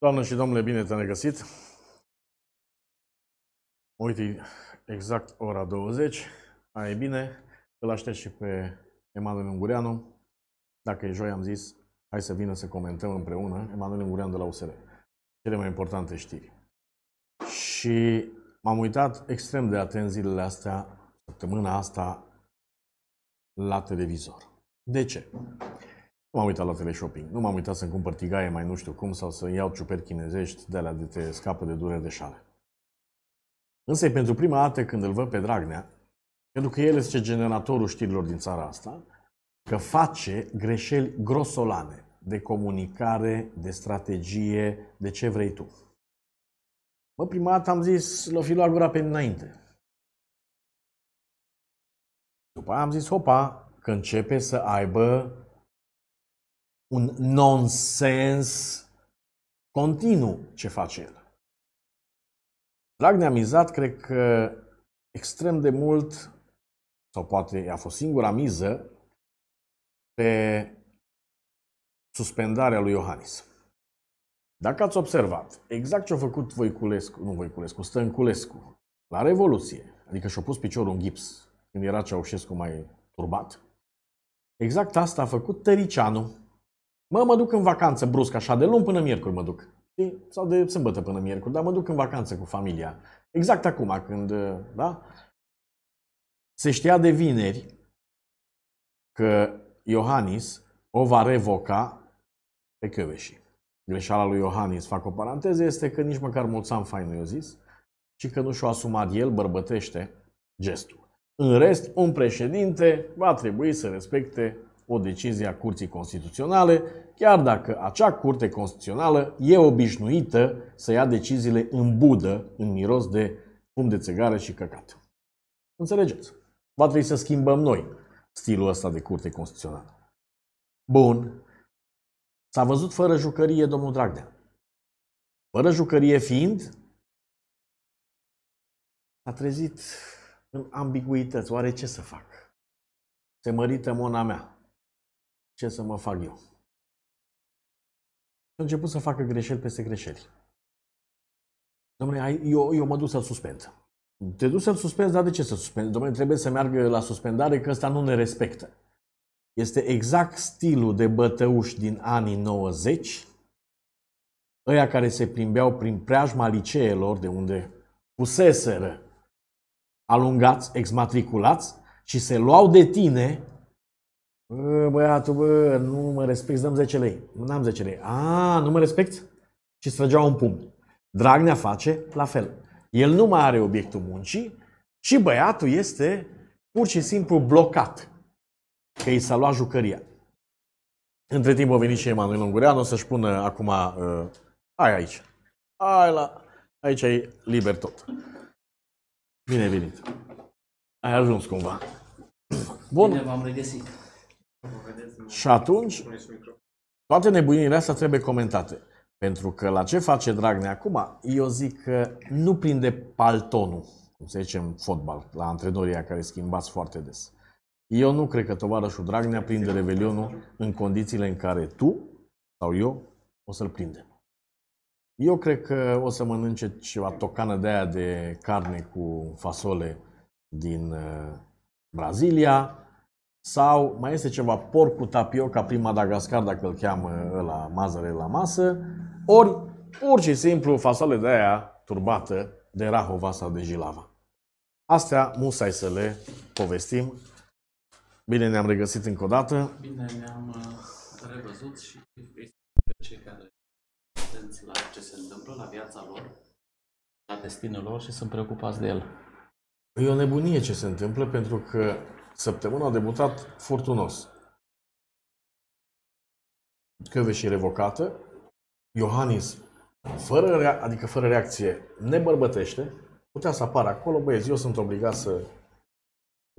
Doamnă și domnule, bine te-am regăsit. Uite, exact ora 20. Mai e bine. Îl aștept și pe Emanuel Ungureanu. Dacă e joi, am zis, hai să vină să comentăm împreună. Emanuel Ungureanu de la USR. Cele mai importante știri. Și m-am uitat extrem de atent zilele astea, săptămâna asta, la televizor. De ce? Nu m-am uitat la teleshopping. Nu m-am uitat să-mi cumpăr tigaie mai nu știu cum sau să iau ciuperi chinezești de alea de te scapă de dureri de șale. Însă e pentru prima dată când îl văd pe Dragnea, pentru că el este generatorul știrilor din țara asta, că face greșeli grosolane de comunicare, de strategie, de ce vrei tu. Mă, prima dată am zis, l-o fi luat gura pe înainte. După aia am zis, hopa, că începe să aibă un nonsens continuu ce face el. Dragnea a mizat, cred că, extrem de mult, sau poate a fost singura miză, pe suspendarea lui Iohannis. Dacă ați observat, exact ce a făcut Voiculescu, nu Voiculescu, Stănculescu, la Revoluție, adică și-a pus piciorul în gips când era Ceaușescu mai turbat, exact asta a făcut Tăricianu. Mă, mă duc în vacanță brusc, așa, de luni până miercuri mă duc. Sau de sâmbătă până miercuri, dar mă duc în vacanță cu familia. Exact acum, când, da? Se știa de vineri că Iohannis o va revoca pe Căveși. Greșeala lui Iohannis, fac o paranteză, este că nici măcar Mulțan Fain nu i-a zis și că nu și-a asumat el, bărbătește, gestul. În rest, un președinte va trebui să respecte o decizie a Curții Constituționale, chiar dacă acea Curte Constituțională e obișnuită să ia deciziile în budă, în miros de fum de țigare și căcat. Înțelegeți? Va trebui să schimbăm noi stilul ăsta de Curte Constituțională. Bun. S-a văzut fără jucărie domnul Dragnea. Fără jucărie fiind, a trezit în ambiguități. Oare ce să fac? Se mărită mona mea ce să mă fac eu? Și a început să facă greșeli peste greșeli. Domnule, eu, eu mă duc să-l suspend. Te duci să-l suspenzi, dar de ce să suspenzi? Domnule, trebuie să meargă la suspendare că ăsta nu ne respectă. Este exact stilul de bătăuși din anii 90, ăia care se plimbeau prin preajma liceelor, de unde puseseră alungați, exmatriculați, și se luau de tine Bă, băiatul, bă, nu mă respecti, dăm 10 lei. Nu am 10 lei. A, nu mă respecti? Și îți trăgeau un pumn. Dragnea face la fel. El nu mai are obiectul muncii și băiatul este pur și simplu blocat. Că i s-a luat jucăria. Între timp a venit și Emanuel Ungureanu să-și pună acum, uh, hai aici, hai la, aici e liber tot. Bine venit. Ai ajuns cumva. Bun. Bine v-am regăsit. Și atunci, toate nebunile astea trebuie comentate. Pentru că la ce face Dragnea acum, eu zic că nu prinde paltonul, cum se zice în fotbal, la antrenorii care schimbați foarte des. Eu nu cred că tovarășul Dragnea prinde revelionul în condițiile în care tu sau eu o să-l prindem. Eu cred că o să mănânce ceva tocană de aia de carne cu fasole din uh, Brazilia, sau mai este ceva porc cu tapioca prin Madagascar, dacă îl cheamă la mazăre la masă, ori pur și simplu fasole de aia turbată de Rahova sau de Jilava. Astea musai să le povestim. Bine ne-am regăsit încă o dată. Bine ne-am uh, revăzut și cei care atenți la ce se întâmplă, la viața lor, la destinul lor și sunt preocupați de el. E o nebunie ce se întâmplă pentru că Săptămâna a debutat furtunos. și revocată, Iohannis, fără rea- adică fără reacție, ne bărbătește, putea să apară acolo, băieți, eu sunt obligat să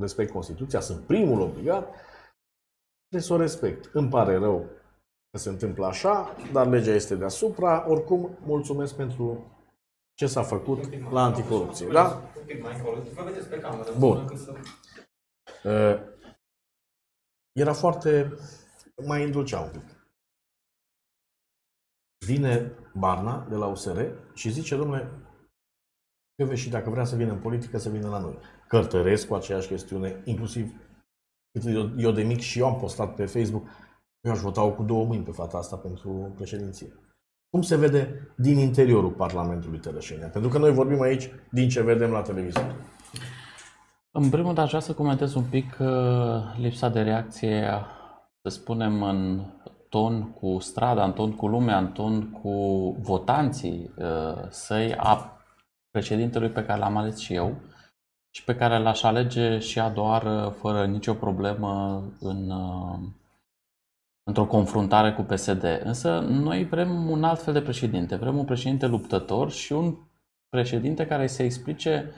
respect Constituția, sunt primul obligat, trebuie să o respect. Îmi pare rău că se întâmplă așa, dar legea este deasupra. Oricum, mulțumesc pentru ce s-a făcut la anticorupție. Da? Bun. Uh, era foarte... mai îndulcea un pic. Vine Barna de la USR și zice, domnule, eu și dacă vrea să vină în politică, să vină la noi. Cărtăresc cu aceeași chestiune, inclusiv eu, eu de mic și eu am postat pe Facebook, eu aș vota cu două mâini pe fata asta pentru președinție. Cum se vede din interiorul Parlamentului Tărășenia? Pentru că noi vorbim aici din ce vedem la televizor. În primul rând, aș vrea să comentez un pic uh, lipsa de reacție, să spunem, în ton cu strada, în ton cu lumea, în ton cu votanții uh, săi a președintelui pe care l-am ales și eu și pe care l-aș alege și a doar fără nicio problemă în, uh, într-o confruntare cu PSD. Însă noi vrem un alt fel de președinte. Vrem un președinte luptător și un președinte care să explice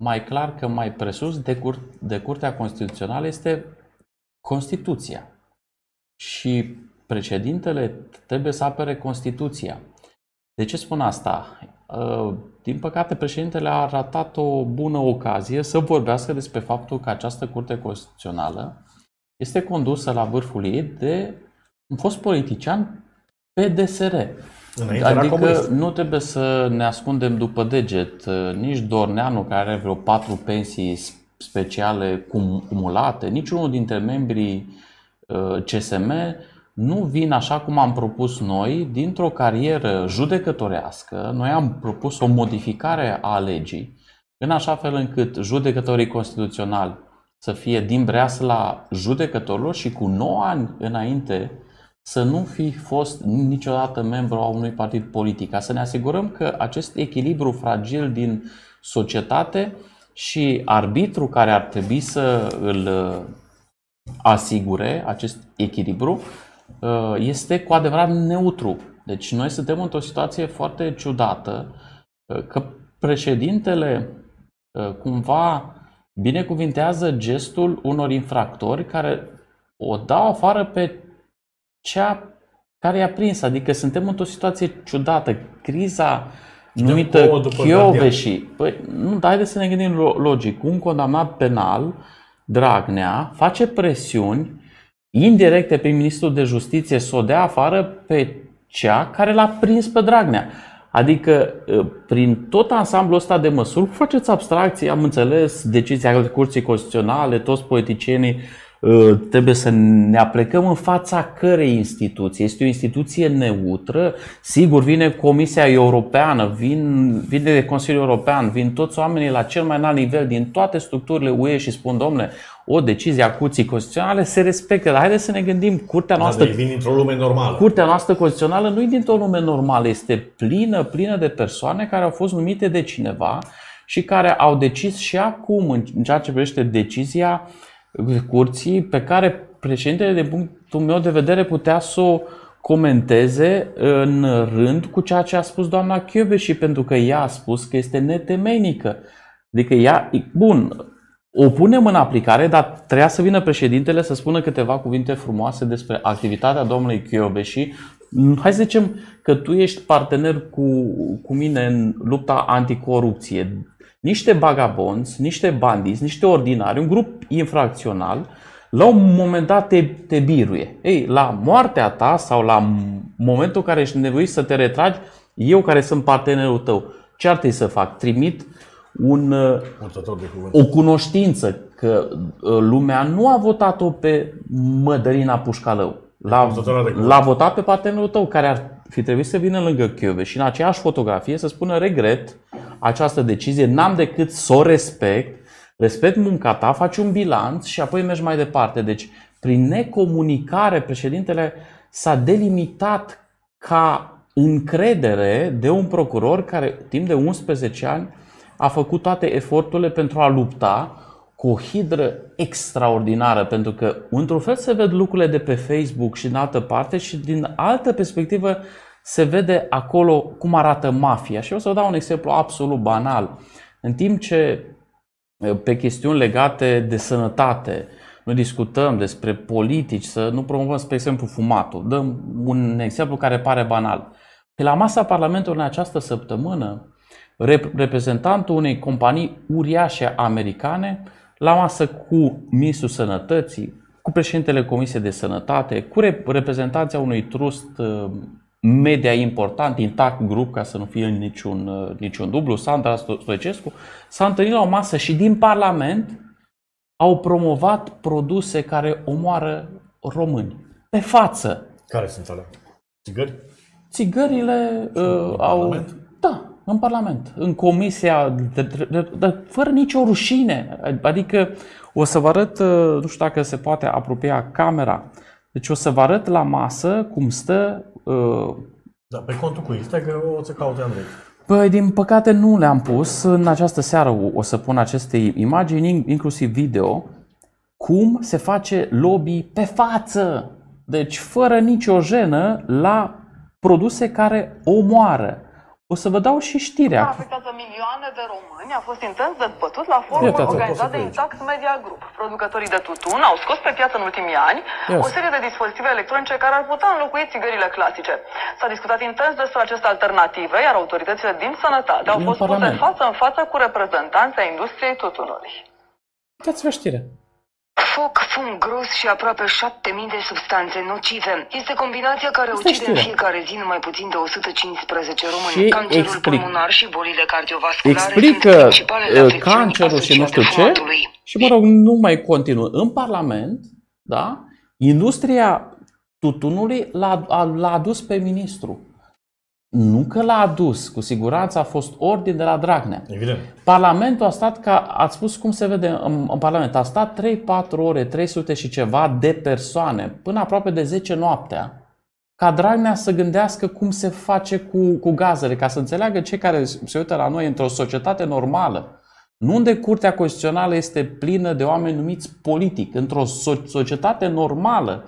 mai clar că mai presus de, cur- de Curtea Constituțională este Constituția. Și președintele trebuie să apere Constituția. De ce spun asta? Uh, din păcate, președintele a ratat o bună ocazie să vorbească despre faptul că această Curte Constituțională este condusă la vârful ei de un fost politician PDSR. Înainte adică nu trebuie să ne ascundem după deget. Nici Dorneanu, care are vreo patru pensii speciale cumulate, niciunul dintre membrii uh, CSM nu vin așa cum am propus noi, dintr-o carieră judecătorească. Noi am propus o modificare a legii, în așa fel încât judecătorii constituționali să fie din breasla judecătorilor și cu 9 ani înainte să nu fi fost niciodată membru a unui partid politic, ca să ne asigurăm că acest echilibru fragil din societate și arbitru care ar trebui să îl asigure acest echilibru Uh, este cu adevărat neutru. Deci noi suntem într-o situație foarte ciudată uh, că președintele uh, cumva binecuvintează gestul unor infractori care o dau afară pe cea care i-a prins. Adică suntem într-o situație ciudată. Criza numită Chioveși. Păi, nu, dar haideți să ne gândim logic. Un condamnat penal, Dragnea, face presiuni indirecte pe ministrul de justiție să o dea afară pe cea care l-a prins pe Dragnea. Adică, ă, prin tot ansamblul ăsta de măsuri, faceți abstracție, am înțeles, decizia Curții Constituționale, toți politicienii Ă, trebuie să ne aplecăm în fața cărei instituții. Este o instituție neutră. Sigur, vine Comisia Europeană, vin, vine de Consiliul European, vin toți oamenii la cel mai înalt nivel din toate structurile UE și spun, domnule, o decizie a Curții Constituționale se respectă. Dar haideți să ne gândim, Curtea da, noastră... Da, vin dintr-o lume normală. Curtea noastră constituțională nu e dintr-o lume normală, este plină, plină de persoane care au fost numite de cineva și care au decis și acum, în ceea ce privește decizia, uh, curții pe care președintele, de punctul meu de vedere, putea să o comenteze în rând cu ceea ce a spus doamna și pentru că ea a spus că este netemeinică. Adică ea, bun, o punem în aplicare, dar trebuia să vină președintele să spună câteva cuvinte frumoase despre activitatea domnului și Hai să zicem că tu ești partener cu, cu mine în lupta anticorupție niște bagabonți, niște bandiți, niște ordinari, un grup infracțional, la un moment dat te, te biruie. Ei, la moartea ta sau la momentul în care ești nevoit să te retragi, eu care sunt partenerul tău, ce ar trebui să fac? Trimit un, o cunoștință că uh, lumea nu a votat-o pe Mădălina Pușcalău. L-a, l-a votat pe partenerul tău, care ar fi trebuit să vină lângă Chiove și în aceeași fotografie să spună regret această decizie, n-am decât să o respect, respect munca ta, faci un bilanț și apoi mergi mai departe. Deci, prin necomunicare, președintele s-a delimitat ca încredere de un procuror care timp de 11 ani a făcut toate eforturile pentru a lupta cu o hidră extraordinară, pentru că într-un fel se ved lucrurile de pe Facebook și în altă parte și din altă perspectivă se vede acolo cum arată mafia. Și eu o să vă dau un exemplu absolut banal. În timp ce pe chestiuni legate de sănătate, noi discutăm despre politici, să nu promovăm, spre exemplu, fumatul. Dăm un exemplu care pare banal. Pe la masa Parlamentului în această săptămână, reprezentantul unei companii uriașe americane la masă cu ministrul sănătății, cu președintele Comisiei de Sănătate, cu reprezentanția unui trust media important, Intact Group, ca să nu fie niciun, uh, niciun dublu, Sandra Stoicescu, s-a întâlnit la o masă și din Parlament au promovat produse care omoară români. Pe față. Care sunt alea? Țigări? Țigările uh, în au... Parlament? Da, în Parlament. În comisia, de, de, de, de, fără nicio rușine. Adică o să vă arăt, uh, nu știu dacă se poate apropia camera, deci o să vă arăt la masă cum stă... Uh, Da, pe contul cui? Stai că o să caute Andrei. Păi, din păcate nu le-am pus. În această seară o- o să pun aceste imagini, in- inclusiv video, cum se face lobby pe față. Deci, fără nicio jenă, la produse care omoară. O să vă dau și știrea. afectează milioane de români a fost intens dezbătut la forumul Iată-ți-o. organizat de Poți să Intact Media Group. Producătorii de tutun au scos pe piață în ultimii ani Ia o să. serie de dispozitive electronice care ar putea înlocui țigările clasice. S-a discutat intens despre aceste alternative, iar autoritățile din sănătate au În fost puse Parlament. față în față cu reprezentanții ai industriei tutunului. Uitați-vă știrea. Foc, fum gros și aproape 7000 de substanțe nocive. Este combinația care Asta e ucide în știrea. fiecare zi numai puțin de 115 români. Și Cancerul explic- pulmonar și bolile cardiovasculare Explică sunt principalele uh, afecțiuni cancerul și nu știu asociate ce. fumatului. Și mă rog, nu mai continuu. În Parlament, da, industria tutunului l-a, a- l-a adus pe ministru. Nu că l-a adus, cu siguranță a fost ordin de la Dragnea. Evident. Parlamentul a stat, ca ați spus cum se vede în, în Parlament, a stat 3-4 ore, 300 și ceva de persoane, până aproape de 10 noaptea, ca Dragnea să gândească cum se face cu, cu gazele, ca să înțeleagă cei care se uită la noi într-o societate normală. Nu unde Curtea Constituțională este plină de oameni numiți politic, într-o so- societate normală.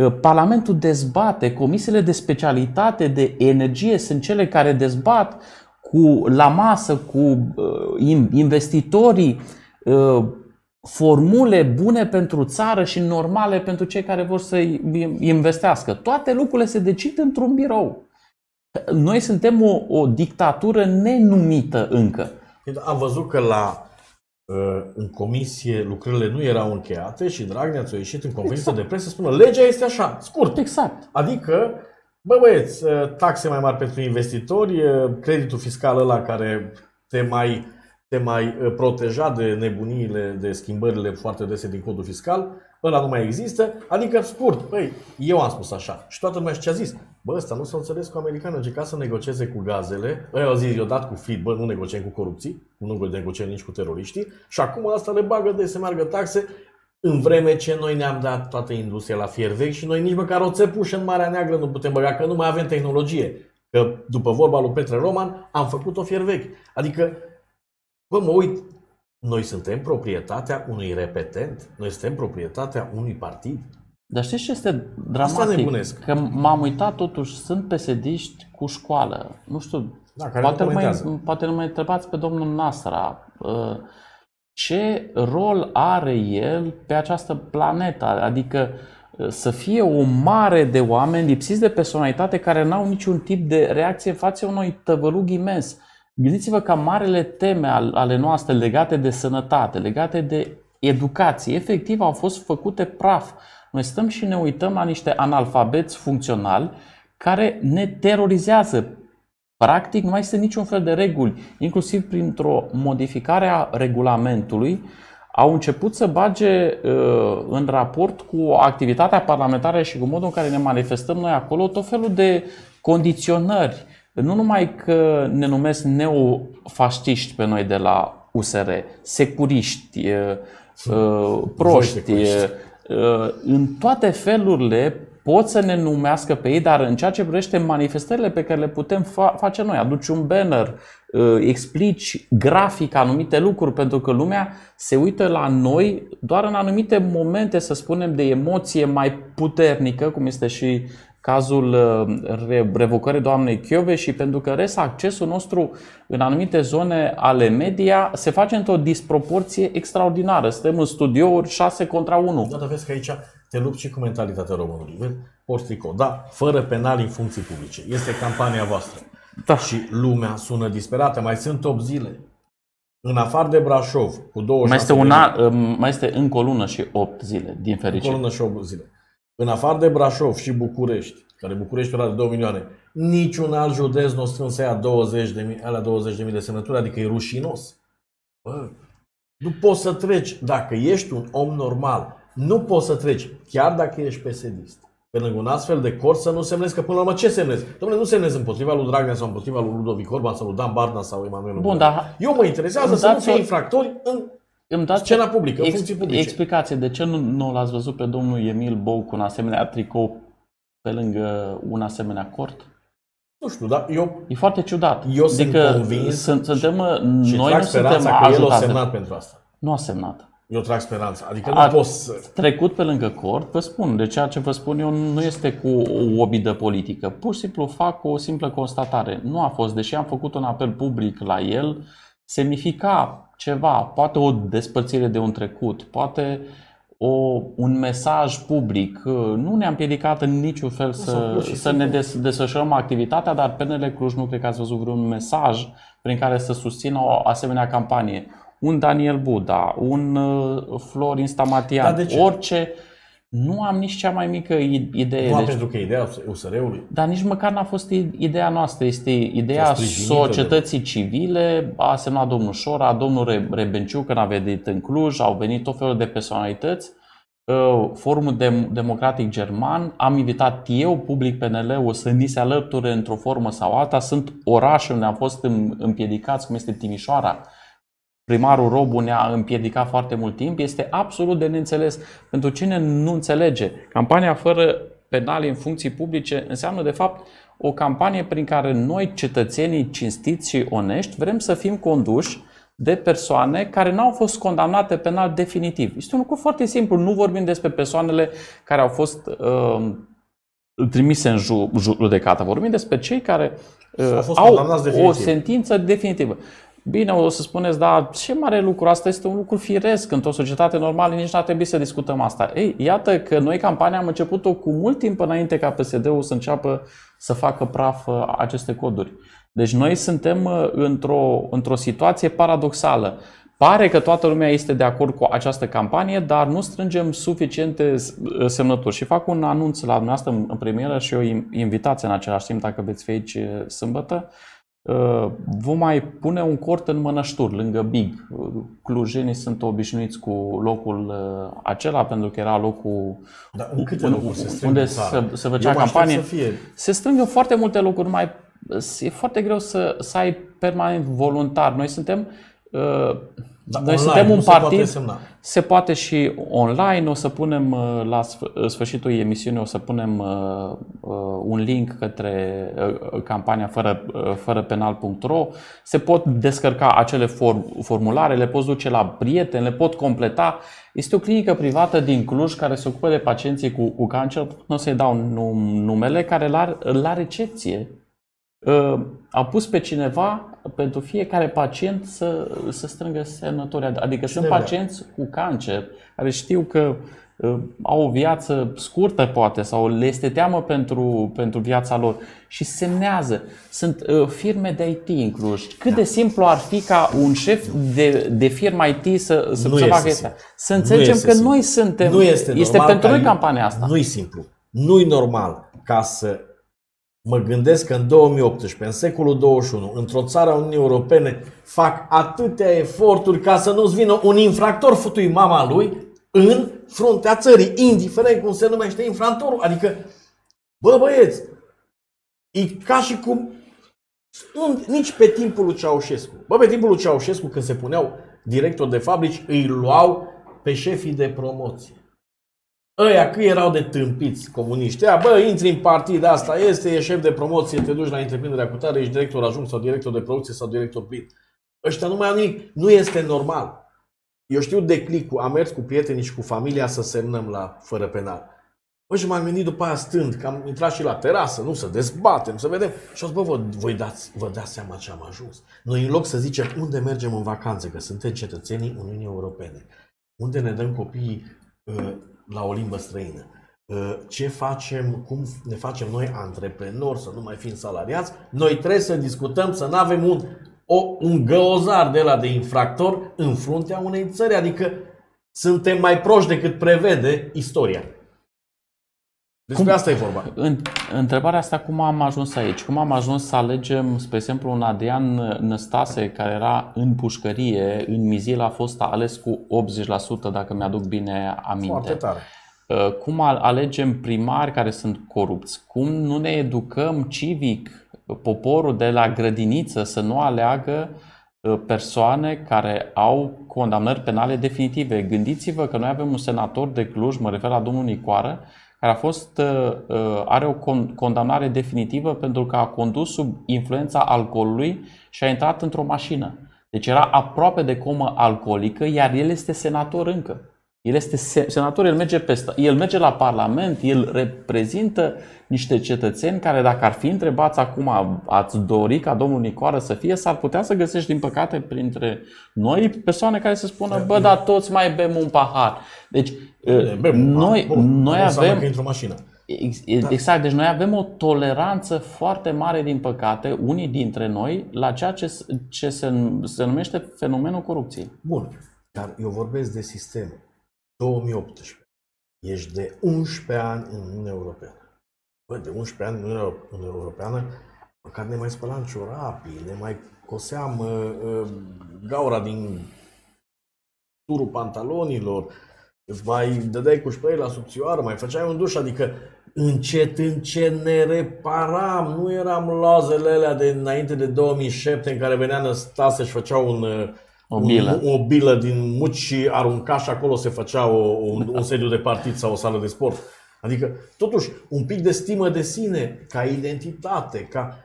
Uh, Parlamentul dezbate, comisiile de specialitate de energie sunt cele care dezbat cu, la masă cu uh, in- investitorii uh, formule bune pentru țară și normale pentru cei care vor să investească. Toate lucrurile se decid într-un birou. Noi suntem o, o dictatură nenumită încă. Am văzut că la uh, în comisie lucrările nu erau încheiate și Dragnea ți-a ieșit în conferință de presă să spună legea este așa, scurt. Exact. Adică, bă băieți, uh, taxe mai mari pentru investitori, uh, creditul fiscal ăla care te mai, te mai uh, proteja de nebuniile, de schimbările foarte dese din codul fiscal, ăla nu mai există. Adică, scurt, băi, eu am spus așa. Și toată lumea și ce a zis? Bă, ăsta nu s-a înțeles cu americanii, au încercat să negocieze cu gazele. Ăia au zis, eu dat cu fit, bă, nu negociem cu corupții, nu negociem nici cu teroriștii. Și acum asta le bagă de să meargă taxe. În vreme ce noi ne-am dat toată industria la fier vechi și noi nici măcar o țepușă în Marea Neagră nu putem băga, că nu mai avem tehnologie. Că după vorba lui Petre Roman, am făcut o fier vechi. Adică, bă, mă uit, noi suntem proprietatea unui repetent, noi suntem proprietatea unui partid. Dar știți ce este Asta dramatic? nebunesc. Că m-am uitat totuși, sunt pesediști cu școală. Nu știu, Da, care poate, nu nu mai, comentează. poate nu mai întrebați pe domnul Nasra uh, ce rol are el pe această planetă. Adică uh, să fie o mare de oameni lipsiți de personalitate care n-au niciun tip de reacție în fața unui tăvălug imens. Gândiți-vă ca marele teme al- ale noastre legate de sănătate, legate de educație, efectiv au fost făcute praf. Noi stăm și ne uităm la niște analfabeți funcționali care ne terorizează. Practic nu mai este niciun fel de reguli, inclusiv printr-o modificare a regulamentului, au început să bage uh, în raport cu activitatea parlamentară și cu modul în care ne manifestăm noi acolo tot felul de condiționări. Nu numai că ne numesc neofasciști pe noi de la USR, securiști, uh, uh, proști, securiști. uh, în toate felurile pot să ne numească pe ei, dar în ceea ce privește manifestările pe care le putem fa- face noi, aduci un banner, uh, explici grafic anumite lucruri, pentru că lumea se uită la noi doar în anumite momente, să spunem, de emoție mai puternică, cum este și cazul uh, re- revocării doamnei Chiove și pentru că rest accesul nostru în anumite zone ale media se face într-o disproporție extraordinară. Suntem în studiouri 6 contra 1. Da, dar vezi că aici te lupți și cu mentalitatea românului. Vezi? Poți tricou. Da, fără penali în funcții publice. Este campania voastră. Da. Și lumea sună disperată. Mai sunt 8 zile. În afară de Brașov, cu 26 Mai este, de un zile, an, mai este încă o lună și 8 zile, din cu o fericire. lună și 8 zile. În afară de Brașov și București, care București are 2 milioane, niciun alt județ nu o strâns să ia 20 de mii, alea 20 de mii de semnături, adică e rușinos. Bă, nu poți să treci, dacă ești un om normal, nu poți să treci, chiar dacă ești psd pe lângă un astfel de cor să nu semnezi, că până la urmă ce semnezi? Domnule, nu semnezi împotriva lui Dragnea sau împotriva lui Ludovic Orban sau lui Dan Barna sau Emanuel Bun, dar Eu mă interesează să nu fie infractori în îmi dați scena publică, ex, funcții publice. Explicație, de ce nu, nu l-ați văzut pe domnul Emil Bou cu un asemenea tricou pe lângă un asemenea cort? Nu știu, dar eu... E foarte ciudat. Eu adică sunt convins sunt, suntem, și noi nu suntem că el a semnat pentru asta. Nu a semnat. Eu trag speranța. Adică a nu poți să... trecut pe lângă cort, vă spun, de ceea ce vă spun eu nu este cu o obidă politică. Pur și simplu fac o simplă constatare. Nu a fost, deși am făcut un apel public la el, semnifica ceva, poate o despărțire de un trecut, poate o, un mesaj public. Nu ne-am piedicat în niciun fel să, să ne des, desfășurăm activitatea, dar PNL Cluj nu cred că ați văzut vreun mesaj prin care să susțină o asemenea campanie un Daniel Buda, un uh, Florin Stamatian, da, orice. Nu am nici cea mai mică idee. Nu deci, pentru că e ideea USR-ului. Dar nici măcar n-a fost ideea noastră. Este ideea societății de... civile. A semnat domnul Șora, domnul Rebenciu, când a venit în Cluj, au venit tot felul de personalități. Uh, Forumul Democratic German, am invitat eu, public PNL-ul, să ni se alăture într-o formă sau alta. Sunt orașe unde am fost împiedicați, cum este Timișoara, primarul Robu ne-a împiedicat foarte mult timp, este absolut de neînțeles. Pentru cine nu înțelege, campania fără penale în funcții publice înseamnă de fapt o campanie prin care noi, cetățenii cinstiți și onești, vrem să fim conduși de persoane care nu au fost condamnate penal definitiv. Este un lucru foarte simplu. Nu vorbim despre persoanele care au fost uh, trimise în judecată. Vorbim despre cei care uh, au, au o sentință definitivă. Bine, o să spuneți, da, ce mare lucru, asta este un lucru firesc, într-o societate normală nici nu ar trebui să discutăm asta. Ei, iată că noi campania am început-o cu mult timp înainte ca PSD-ul să înceapă să facă praf uh, aceste coduri. Deci noi suntem uh, într-o, într-o situație paradoxală. Pare că toată lumea este de acord cu această campanie, dar nu strângem suficiente uh, semnături. Și fac un anunț la dumneavoastră în premieră și o invitație în același timp, dacă veți fi aici sâmbătă. Uh, vom mai pune un cort în Mănăștur, lângă Big. Clujenii sunt obișnuiți cu locul uh, acela, pentru că era locul Dar în câte locuri se unde se, se făcea campanie. Să fie. Se strâng în foarte multe locuri. Mai, e foarte greu să, să ai permanent voluntar. Noi suntem uh, da, Noi online, suntem un partid, se poate, se poate și online, o să punem uh, la sfârșitul emisiunii, o să punem uh, uh, un link către campania fără, fără penal.ro, se pot descărca acele formulare, le poți duce la prieteni, le pot completa. Este o clinică privată din Cluj care se ocupă de pacienții cu, cu cancer, nu o să-i dau numele, care la, la recepție a pus pe cineva pentru fiecare pacient să, să strângă semnători. Adică Cine sunt pacienți cu cancer care știu că uh, au o viață scurtă poate sau le este teamă pentru, pentru viața lor și semnează. Sunt uh, firme de IT în Cluj. Cât da. de simplu ar fi ca un șef de, de firmă IT să, să, să facă asta. Să înțelegem că simplu. noi suntem. Nu este, este pentru noi campania asta. Nu e simplu. Nu e normal ca să Mă gândesc că în 2018, în secolul 21, într-o țară a Uniunii Europene, fac atâtea eforturi ca să nu-ți vină un infractor futui mama lui în fruntea țării, indiferent cum se numește infractorul. Adică, bă băieți, e ca și cum nici pe timpul lui Ceaușescu. Bă, pe timpul lui Ceaușescu, când se puneau director de fabrici, îi luau pe șefii de promoție. Ăia că erau de tâmpiți comuniști. Ea, bă, intri în partid, asta este, e șef de promoție, te duci la întreprinderea cu tare, ești director ajung sau director de producție sau director plin. Ăștia nu mai au nimic. Nu este normal. Eu știu de clicul, am mers cu prietenii și cu familia să semnăm la fără penal. Bă, și m-am gândit după aia stând, că am intrat și la terasă, nu, să dezbatem, să vedem. Și am zis, bă, vă, voi dați, vă dați seama ce am ajuns. Noi în loc să zicem unde mergem în vacanță, că suntem cetățenii Uniunii Europene, unde ne dăm copiii uh, la o limbă străină. Uh, ce facem, cum ne facem noi antreprenori să nu mai fim salariați, noi trebuie să discutăm să nu avem un, o, un găozar de la de infractor în fruntea unei țări, adică suntem mai proști decât prevede istoria. Despre cum, asta e vorba. În, întrebarea asta, cum am ajuns aici? Cum am ajuns să alegem, spre exemplu, un Adrian Năstase care era în pușcărie, în Mizil a fost ales cu 80%, dacă mi-aduc bine aminte. Foarte tare. Uh, cum alegem primari care sunt corupți? Cum nu ne educăm civic poporul de la grădiniță să nu aleagă uh, persoane care au condamnări penale definitive. Gândiți-vă că noi avem un senator de Cluj, mă refer la domnul Nicoară, care a fost, uh, uh, are o condamnare definitivă pentru că a condus sub influența alcoolului și a intrat într-o mașină. Deci era aproape de comă alcoolică, iar el este senator încă. El este senator, el merge, pe, el merge la Parlament, el reprezintă niște cetățeni care dacă ar fi întrebați acum, ați dori ca domnul Nicoară să fie, s-ar putea să găsești din păcate printre noi persoane care să spună, bă, dar toți mai bem un pahar. Deci, bem noi, bun, noi avem... Că într-o mașină. Exact, deci noi avem o toleranță foarte mare, din păcate, unii dintre noi, la ceea ce, ce se, se numește fenomenul corupției. Bun, dar eu vorbesc de sistem 2018. Ești de 11 ani în Uniunea Europeană. Bă, de 11 ani în Uniunea Europeană, măcar ne mai spălam ciorapii, ne mai coseam uh, uh, gaura din turul pantalonilor, îți mai dădeai cu spray la subțioară, mai făceai un duș, adică încet, încet ne reparam, nu eram lozele alea de înainte de 2007 în care venea Năstase și făceau un, uh, o bilă. Un, o bilă din muci și aruncaș și acolo se făcea o, un, un sediu de partid sau o sală de sport. Adică, totuși, un pic de stimă de sine, ca identitate, ca...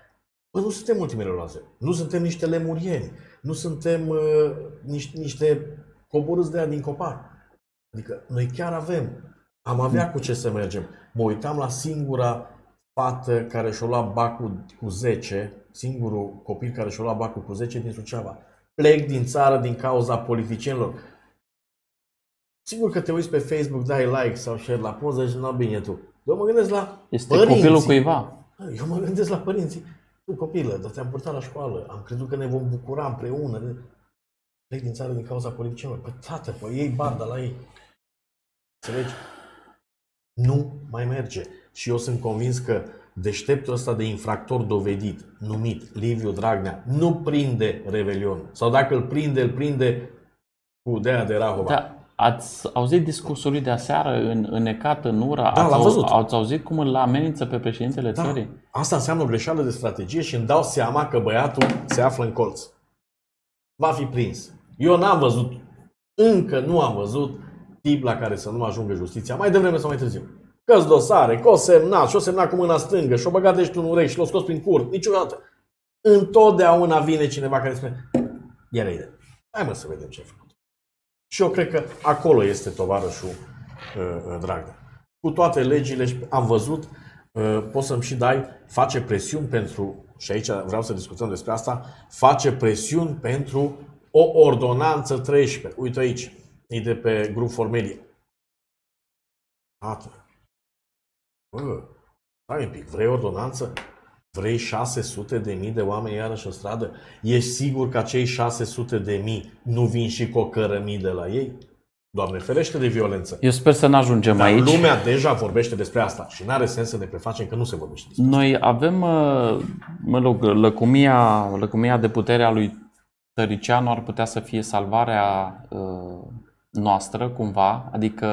Bă, nu suntem ultimele loaze. Nu suntem niște lemurieni. Nu suntem uh, niște, niște coborâți de aia din copac. Adică, noi chiar avem. Am avea cu ce să mergem. Mă uitam la singura fată care și-o lua bacul cu 10, singurul copil care și-o lua bacul cu 10 din Suceava plec din țară din cauza politicienilor. Sigur că te uiți pe Facebook, dai like sau share la poză și nu bine tu. Eu mă gândesc la Este părinții. copilul cuiva. Eu mă gândesc la părinții. Tu copilă, dar te-am purtat la școală. Am crezut că ne vom bucura împreună. Plec din țară din cauza politicienilor. Păi tată, păi ei banda la ei. Înțelegi? Nu mai merge. Și eu sunt convins că deșteptul ăsta de infractor dovedit, numit Liviu Dragnea, nu prinde Revelion. Sau dacă îl prinde, îl prinde cu Dea de Rahova. Da. Ați auzit discursul lui de aseară în, înnecat în ura? Da, ați, l-am văzut. ați auzit cum îl amenință pe președintele da. țării? Asta înseamnă o greșeală de strategie și îmi dau seama că băiatul se află în colț. Va fi prins. Eu n-am văzut, încă nu am văzut tip la care să nu ajungă justiția, mai devreme sau mai târziu că dosare, că o semnat și o semnat cu mâna stângă și o băgat dești un urechi și l-o scos prin curt, niciodată. Întotdeauna vine cineva care spune, ia de. Hai mă să vedem ce ai făcut. Și eu cred că acolo este tovarășul uh, uh Dragnea. Cu toate legile, am văzut, uh, poți să-mi și dai, face presiuni pentru, și aici vreau să discutăm despre asta, face presiuni pentru o ordonanță 13. Uite aici, e de pe grup Formelie. Atât. Bă, stai un pic, vrei ordonanță? Vrei 600 de mii de oameni iarăși în stradă? Ești sigur că acei 600 de mii nu vin și cu o cărămidă la ei? Doamne ferește de violență. Eu sper să nu ajungem Dar aici. lumea deja vorbește despre asta și nu are sens să ne prefacem că nu se vorbește despre Noi avem, uh, mă rog, lăcomia, lăcomia de putere a lui Tăricianu ar putea să fie salvarea uh, noastră cumva, adică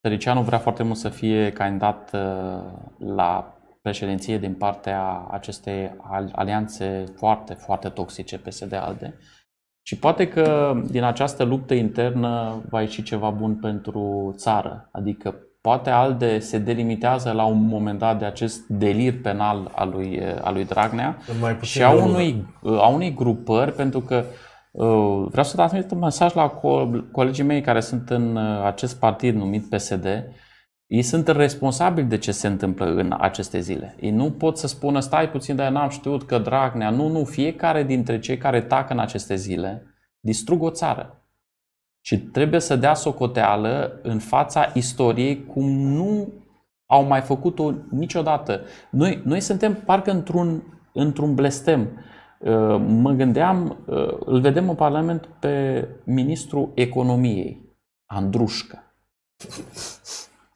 Tăricianu vrea foarte mult să fie candidat uh, la președinție din partea acestei alianțe foarte, foarte toxice PSD-ALDE. Și poate că din această luptă internă va ieși ceva bun pentru țară. Adică poate ALDE se delimitează la un moment dat de acest delir penal al lui, uh, al lui Dragnea și a unui, uh, a unei grupări, pentru că Uh, vreau să transmit un mesaj la co- colegii mei care sunt în uh, acest partid numit PSD. Ei sunt responsabili de ce se întâmplă în aceste zile. Ei nu pot să spună, stai puțin, dar n-am știut că Dragnea. Nu, nu, fiecare dintre cei care tacă în aceste zile distrug o țară. Și trebuie să dea socoteală în fața istoriei cum nu au mai făcut-o niciodată. Noi, noi suntem parcă într-un, într-un blestem. Uh, mă gândeam, uh, îl vedem în Parlament pe ministrul economiei, Andrușca.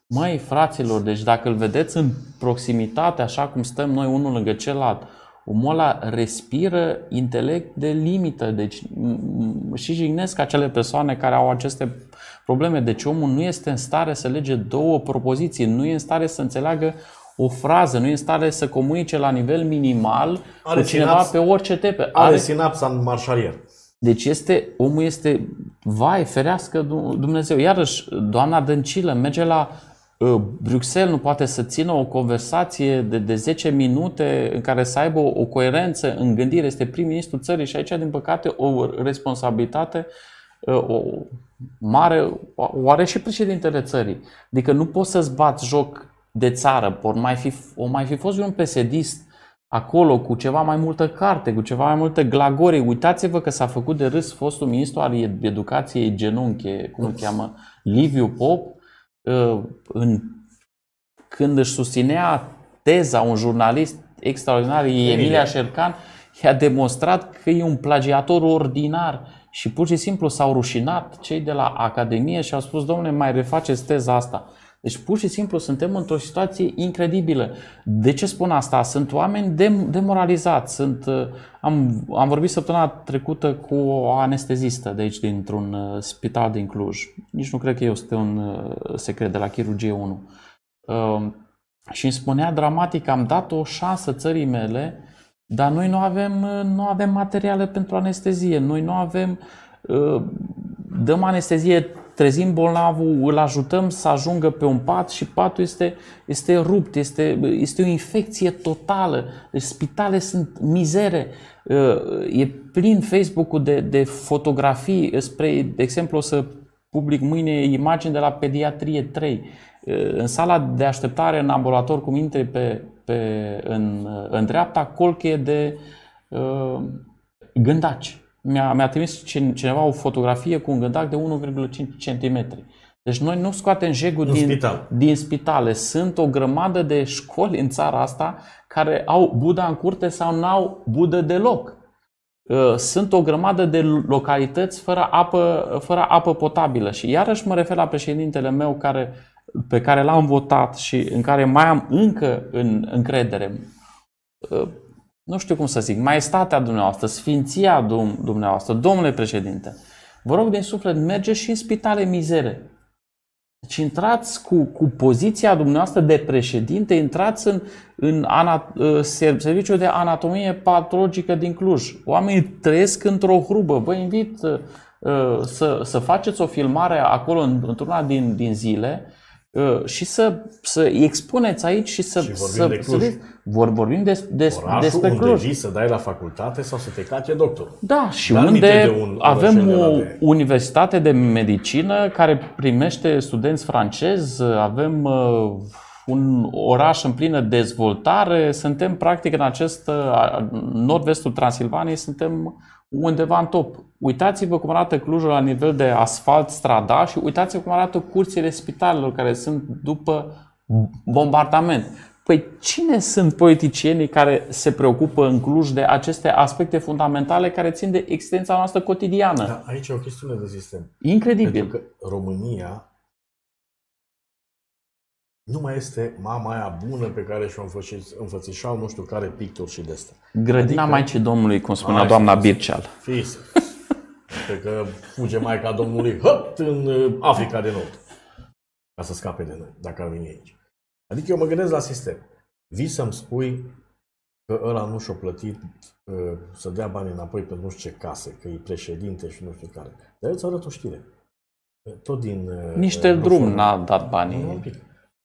Măi, fraților, deci dacă îl vedeți în proximitate, așa cum stăm noi unul lângă celălalt, omul ăla respiră intelect de limită. Deci m- și jignesc acele persoane care au aceste probleme. Deci omul nu este în stare să lege două propoziții, nu e în stare să înțeleagă o frază, nu e în stare să comunice la nivel minimal Are cu cineva sinaps- pe orice tepe. Are sinapsa în marșalier. Deci este, omul este, vai, ferească Du- Dumnezeu. Iarăși, doamna Dăncilă merge la uh, Bruxelles, nu poate să țină o conversație de, de 10 minute în care să aibă o, o coerență în gândire. Este prim-ministru țării și aici, din păcate, o responsabilitate uh, o mare, o are și președintele țării. Adică nu poți să-ți bați joc de țară. Or mai fi, o mai fi fost un pesedist acolo cu ceva mai multă carte, cu ceva mai multe glagore. Uitați-vă că s-a făcut de râs fostul ministru al educației genunche, cum îl cheamă, Liviu Pop, uh, în, când își susținea teza un jurnalist extraordinar, Emilia Șercan, i-a demonstrat că e un plagiator ordinar și pur și simplu s-au rușinat cei de la Academie și au spus, domnule, mai refaceți teza asta. Deci pur și simplu suntem într-o situație incredibilă. De ce spun asta? Sunt oameni dem- demoralizați. Sunt, uh, am, am vorbit săptămâna trecută cu o anestezistă de aici, dintr-un uh, spital din Cluj. Nici nu cred că este un uh, secret de la chirurgie 1. Uh, și îmi spunea dramatic, am dat o șansă țării mele, dar noi nu avem, uh, nu avem materiale pentru anestezie. Noi nu avem uh, dăm anestezie, trezim bolnavul, îl ajutăm să ajungă pe un pat și patul este, este rupt, este, este o infecție totală. Deci spitale sunt mizere. E plin Facebook-ul de, de fotografii, spre de exemplu o să public mâine imagini de la pediatrie 3. În sala de așteptare în ambulator, cum intri pe, pe, în, în dreapta, colche de uh, gândaci mi-a, mi-a trimis cineva o fotografie cu un gândac de 1,5 cm. Deci noi nu scoatem jegul În din, spital. din spitale. Sunt o grămadă de școli în țara asta care au Buda în curte sau n-au Budă deloc. Sunt o grămadă de localități fără apă, fără apă potabilă. Și iarăși mă refer la președintele meu care, pe care l-am votat și în care mai am încă în încredere nu știu cum să zic, maestatea dumneavoastră, sfinția dumneavoastră, domnule președinte, vă rog din suflet, mergeți și în spitale mizere. Deci intrați cu, cu poziția dumneavoastră de președinte, intrați în, în ana, serviciul de anatomie patologică din Cluj. Oamenii trăiesc într-o hrubă. Vă invit uh, să, să faceți o filmare acolo într-una din, din zile și să, să expuneți aici și să, și să, de Cluj. să vor, vorbim des, des, Orașul despre unde Cluj. vii să dai la facultate sau să te cace doctorul. Da, și Dar aminte unde de un avem orășel de o la de- universitate de medicină care primește studenți francezi, avem uh, un oraș în plină dezvoltare, suntem practic în acest uh, nord-vestul Transilvaniei, suntem undeva în top. Uitați-vă cum arată Clujul la nivel de asfalt strada și uitați-vă cum arată curțile spitalelor care sunt după bombardament. Păi cine sunt politicienii care se preocupă în Cluj de aceste aspecte fundamentale care țin de existența noastră cotidiană? Dar aici e o chestiune de sistem. Incredibil. Pentru că România nu mai este mama aia bună pe care și-o înfățiș- înfățișau nu știu care pictori și de asta. Grădina Maicii Domnului, cum spunea Hai, doamna să fii Birceal. Fii serios. Cred că fuge Maica Domnului hăpt în uh, Africa de Nord. Ca să scape de noi, dacă ar veni aici. Adică eu mă gândesc la sistem. Vii să-mi spui că ăla nu și-a plătit uh, să dea bani înapoi pentru nu știu ce case, că e președinte și nu știu care. Dar eu îți arăt o știre. Tot din... uh, Niște uh, drum Rofor- n-a dat Nu un banii. pic.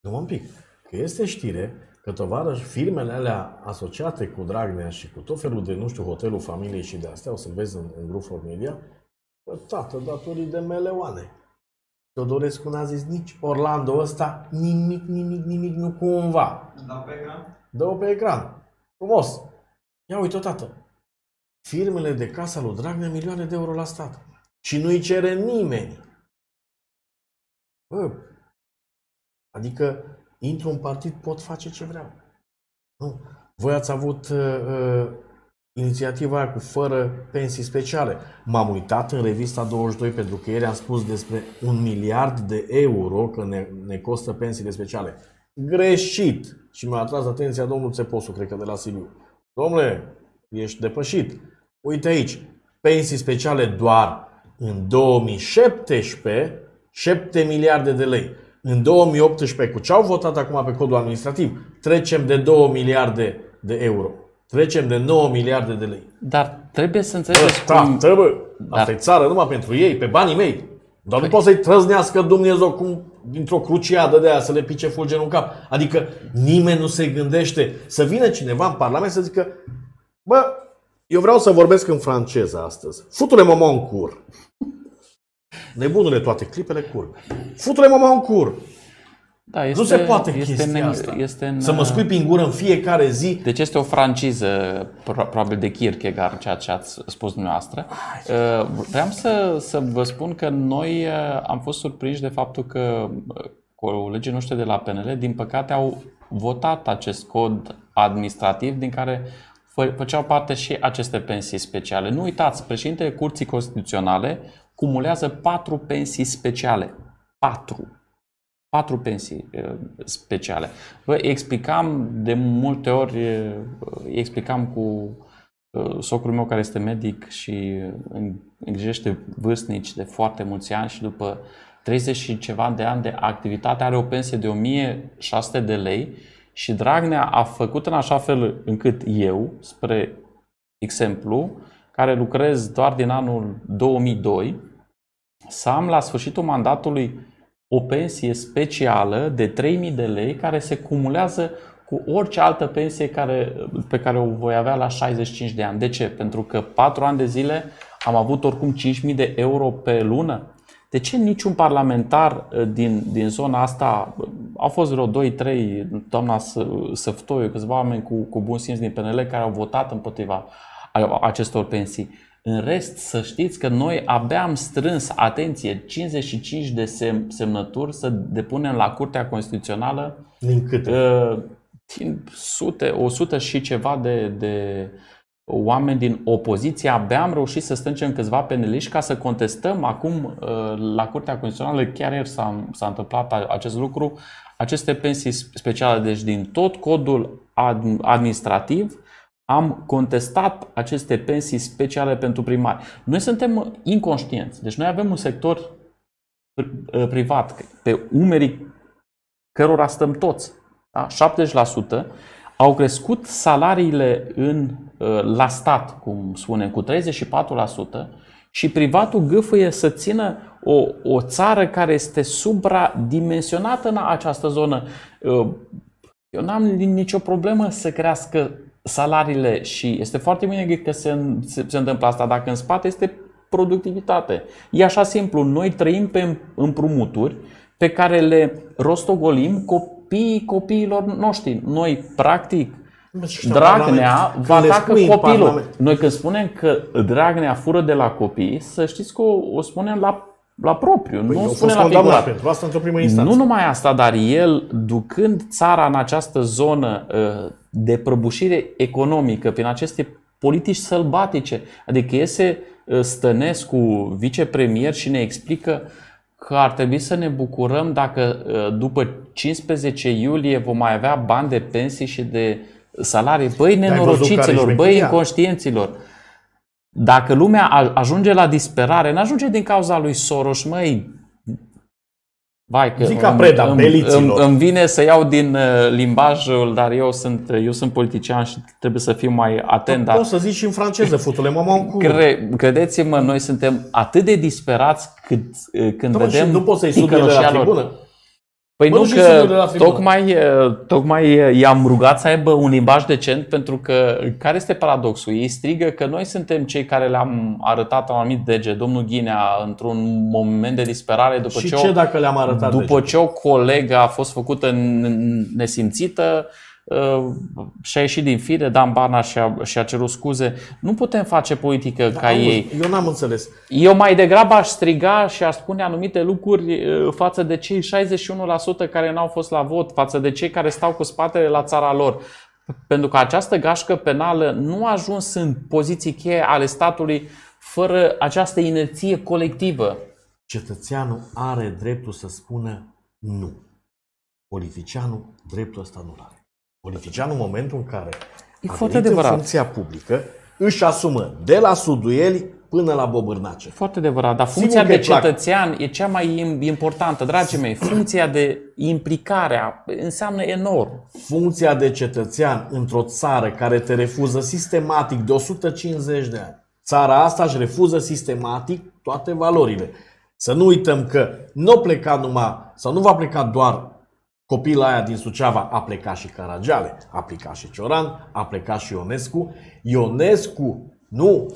Nu un pic. Că este știre că tovarăși firmele alea asociate cu Dragnea și cu tot felul de, nu știu, hotelul familiei și de astea, o să vezi în, în grup for media, bă, tată, datorii de meleoane. Teodorescu n-a zis nici Orlando ăsta, nimic, nimic, nimic, nu cumva. Da pe ecran? Dă-o pe ecran. Frumos. Ia uite-o, tată. Firmele de casa lui Dragnea, milioane de euro la stat. Și nu-i cere nimeni. Bă, adică intru în partid, pot face ce vreau. Nu. Voi ați avut uh, uh, inițiativa aia cu fără pensii speciale. M-am uitat în revista 22 pentru că ieri am spus despre un miliard de euro că ne, ne costă pensiile speciale. Greșit! Și mi-a atras atenția domnul Țeposu, cred că de la Sibiu. Domnule, ești depășit. Uite aici, pensii speciale doar în 2017, 7 miliarde de lei. În 2018, cu ce au votat acum pe codul administrativ, trecem de 2 miliarde de euro. Trecem de 9 miliarde de lei. Dar trebuie să înțelegeți Da, cum... trebuie. Dar- Asta e țară numai pentru ei, pe banii mei. Dar Păi- nu poți să-i trăznească Dumnezeu cum dintr-o cruciadă de aia să le pice fulgerul în cap. Adică nimeni nu se gândește să vină cineva în Parlament să zică bă, eu vreau să vorbesc în franceză astăzi. Futule mama în cur. Nebunule, toate clipele curg. Futule mama în cur. Da, este, Nu se poate este chestia în, asta. Este în, Să mă scuip în gură în fiecare zi. Deci este o franciză, pro- probabil de Kierkegaard, ceea ce ați spus dumneavoastră. Uh, Vreau să, să vă spun că noi uh, am fost surprinși de faptul că uh, colegii noștri de la PNL, din păcate, au votat acest cod administrativ din care fă- făceau parte și aceste pensii speciale. Nu uitați, președintele Curții Constituționale cumulează patru pensii speciale. Patru patru pensii uh, speciale. Vă explicam de multe ori, uh, explicam cu uh, socrul meu care este medic și uh, îngrijește vârstnici de foarte mulți ani și după 30 și ceva de ani de activitate are o pensie de 1600 de lei și Dragnea a făcut în așa fel încât eu, spre exemplu, care lucrez doar din anul 2002, să am la sfârșitul mandatului o pensie specială de 3000 de lei care se cumulează cu orice altă pensie care, pe care o voi avea la 65 de ani. De ce? Pentru că 4 ani de zile am avut oricum 5000 de euro pe lună. De ce niciun parlamentar uh, din, din zona asta, uh, au fost vreo 2-3, doamna S- Săftoiu, câțiva oameni cu, cu bun simț din PNL care au votat împotriva a- acestor pensii. În rest, să știți că noi abia am strâns, atenție, 55 de sem- semnături să depunem la Curtea Constituțională Din câte? uh, din sute, 100 și ceva de, de oameni din opoziție. Abia am reușit să strângem câțiva peneliști ca să contestăm acum uh, la Curtea Constituțională, chiar ieri s-a, s-a întâmplat a- acest lucru, aceste pensii speciale. Deci din tot codul ad- administrativ am contestat aceste pensii speciale pentru primari. Noi suntem inconștienți. Deci noi avem un sector pri- uh, privat pe umerii cărora stăm toți. Da? 70% au crescut salariile în, uh, la stat, cum spunem, cu 34% și privatul gâfâie să țină o, o țară care este supradimensionată în această zonă. Uh, Eu n-am nicio problemă să crească salariile și este foarte bine că se, se, se întâmplă asta. Dacă în spate este productivitate. E așa simplu. Noi trăim pe împrumuturi pe care le rostogolim copiii copiilor noștri. Noi, practic, Și în Dragnea Parlament, va când le atacă spui în copilul. Parlament, Noi când spunem că Dragnea fură de la copii, să știți că o, o spunem la, la propriu, Păi, nu au o fost spunem la condamnat figurat. pentru asta într-o primă instanță. Nu numai asta, dar el, ducând țara în această zonă uh, de prăbușire economică, prin aceste politici sălbatice, adică iese uh, Stănescu, vicepremier, și ne explică că ar trebui să ne bucurăm dacă uh, după 15 iulie vom mai avea bani de pensii și de salarii. Băi, văzut care e nenorociților, băi, șmecheria? inconștienților, dacă lumea a- ajunge la disperare, nu ajunge din cauza lui Soros, măi, Vai că Zic ca îmi- Preda, îmi, beliților. îmi, îmi vine să iau din uh, limbajul, dar eu sunt, eu sunt politician și trebuie să fiu mai atent. Dar Poți să zici și în franceză, futule mama în cur. cre, credeți-mă, noi suntem atât de disperați cât, uh, când Da, mă, și vedem nu poți să-i suni de la ticăloșia lor. tribună. Păi Bă, nu nu și că sună de la tribună. tocmai, uh, tocmai uh, i-am rugat să aibă un limbaj decent pentru că care este paradoxul? Ei strigă că noi suntem cei care le-am arătat un anumit dege, domnul Ghinea, într-un moment de disperare după Și ce, ce o, dacă le-am arătat după deja? ce o colegă a fost făcută n- nesimțită uh, și a ieșit din fire, Dan Barna și-a, și-a cerut scuze. Nu putem face politică ca Auzi, ei. Eu n-am înțeles. Eu mai degrabă aș striga și aș spune anumite lucruri uh, față de cei 61% care n-au fost la vot, față de cei care stau cu spatele la țara lor. Pentru că această gașcă penală nu a ajuns în poziții cheie ale statului fără această inerție colectivă. Cetățeanul are dreptul să spună nu. Politicianul dreptul ăsta nu are. Politicianul în momentul în care E a foarte venit în adevărat. funcția publică, își asumă de la suduieli până la bobârnace. Foarte adevărat, dar Sigur funcția că de îi plac. cetățean e cea mai im- importantă, dragii mei. Funcția de implicare a- înseamnă enorm. Funcția de cetățean într-o țară care te refuză sistematic de 150 de ani. Țara asta își refuză sistematic toate valorile. Să nu uităm că nu a plecat numai, sau nu va pleca doar copilul aia din Suceava, a plecat și Caragiale, a plecat și Cioran, a plecat și Ionescu. Ionescu, nu,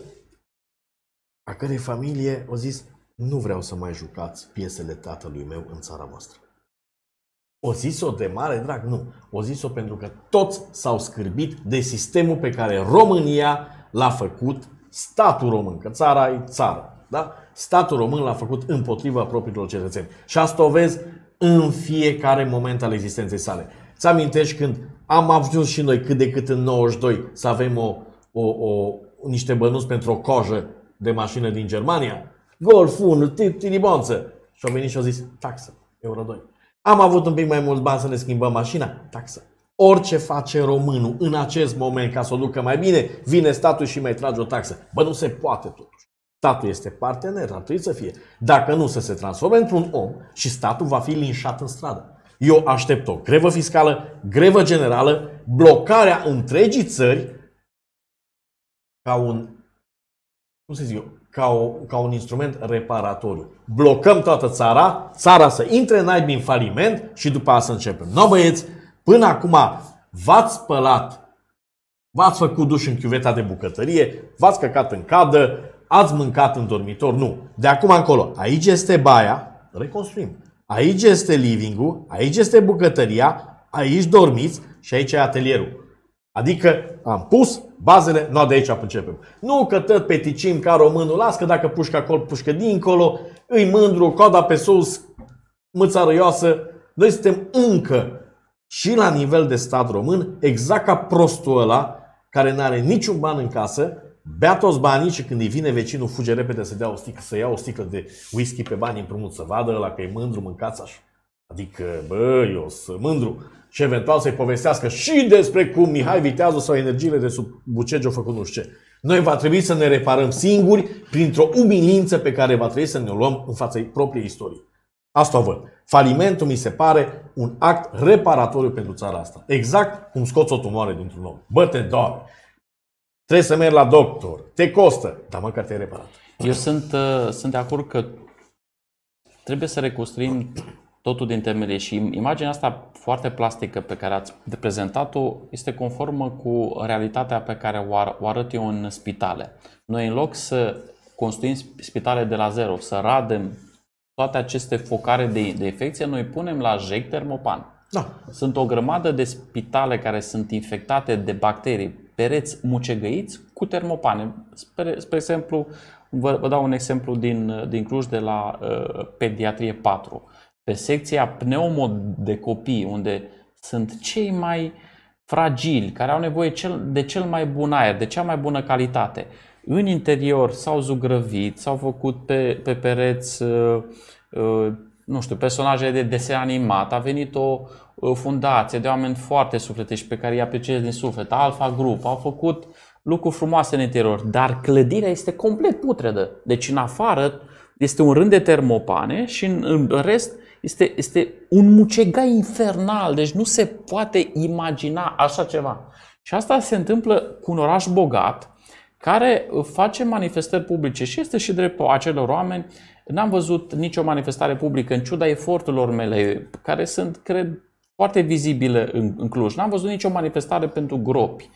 a cărei familie a zis, nu vreau să mai jucați piesele tatălui meu în țara noastră. O zis-o de mare drag? Nu. O zis-o pentru că toți s-au scârbit de sistemul pe care România l-a făcut statul român, că țara e țară. Da? Statul român l-a făcut împotriva propriilor cetățeni. Și asta o vezi în fiecare moment al existenței sale. Ți amintești când am avut și noi cât de cât în 92 să avem o, o, o, niște bănuți pentru o cojă de mașină din Germania? Golf 1, tilibonță. Și au venit și au zis, taxă, euro 2. Am avut un pic mai mulți bani să ne schimbăm mașina? Taxă. Orice face românul în acest moment ca să o ducă mai bine, vine statul și mai trage o taxă. Bă, nu se poate totuși. Statul este partener, ar trebui să fie. Dacă nu, să se transforme într-un om și statul va fi linșat în stradă. Eu aștept o grevă fiscală, grevă generală, blocarea întregii țări ca un, cum să zic eu, ca, o, ca un instrument reparatoriu. Blocăm toată țara, țara să intre în naibii în faliment și după asta să începem. No, băieți, până acum v-ați spălat, v-ați făcut duș în chiuveta de bucătărie, v-ați căcat în cadă, ați mâncat în dormitor. Nu. De acum încolo, aici este baia, reconstruim. Aici este living-ul, aici este bucătăria, aici dormiți și aici e atelierul. Adică am pus bazele, nu de aici începem. Nu că tot peticim ca românul, las că dacă pușcă acolo, pușcă dincolo, îi mândru, coada pe sus, mâța răioasă. Noi suntem încă și la nivel de stat român, exact ca prostul ăla care nu are niciun ban în casă, bea toți banii și când îi vine vecinul fuge repede să, dea o sticlă, să ia o sticlă de whisky pe bani împrumut, să vadă ăla că e mândru, mâncați așa. Adică, bă, eu sunt mândru. Și eventual să-i povestească și despre cum Mihai Viteazu sau energiile de sub Bucegi au făcut nu știu ce. Noi va trebui să ne reparăm singuri printr-o umilință pe care va trebui să ne o luăm în fața propriei istorii. Asta o văd. Falimentul mi se pare un act reparatoriu pentru țara asta. Exact cum scoți o tumoare dintr-un om. Bă, te doare. Trebuie să mergi la doctor. Te costă. Dar măcar te-ai reparat. Eu sunt, uh, sunt de acord că trebuie să reconstruim totul din temelie și imaginea asta foarte plastică pe care ați prezentat-o este conformă cu realitatea pe care o, ar, o arăt eu în spitale. Noi în loc să construim spitale de la zero, să radem toate aceste focare de, de infecție, noi punem la jec termopan. Da. Sunt o grămadă de spitale care sunt infectate de bacterii, pereți mucegăiți cu termopane. Spre, spre exemplu, vă, vă dau un exemplu din, din Cluj de la uh, Pediatrie 4. Pe secția pneumo de copii, unde sunt cei mai fragili, care au nevoie cel, de cel mai bun aer, de cea mai bună calitate. În interior s-au zugrăvit, s-au făcut pe, pe pereți, uh, uh, nu știu, personaje de desen animat, a venit o uh, fundație de oameni foarte sufletești pe care îi apreciez din suflet, Alfa Group, au făcut lucruri frumoase în interior, dar clădirea este complet putredă. Deci în afară este un rând de termopane și în, în rest este, este un mucegai infernal, deci nu se poate imagina așa ceva. Și asta se întâmplă cu un oraș bogat, care face manifestări publice și este și dreptul acelor oameni. N-am văzut nicio manifestare publică, în ciuda eforturilor mele, care sunt, cred, foarte vizibile în, în Cluj. N-am văzut nicio manifestare pentru gropi,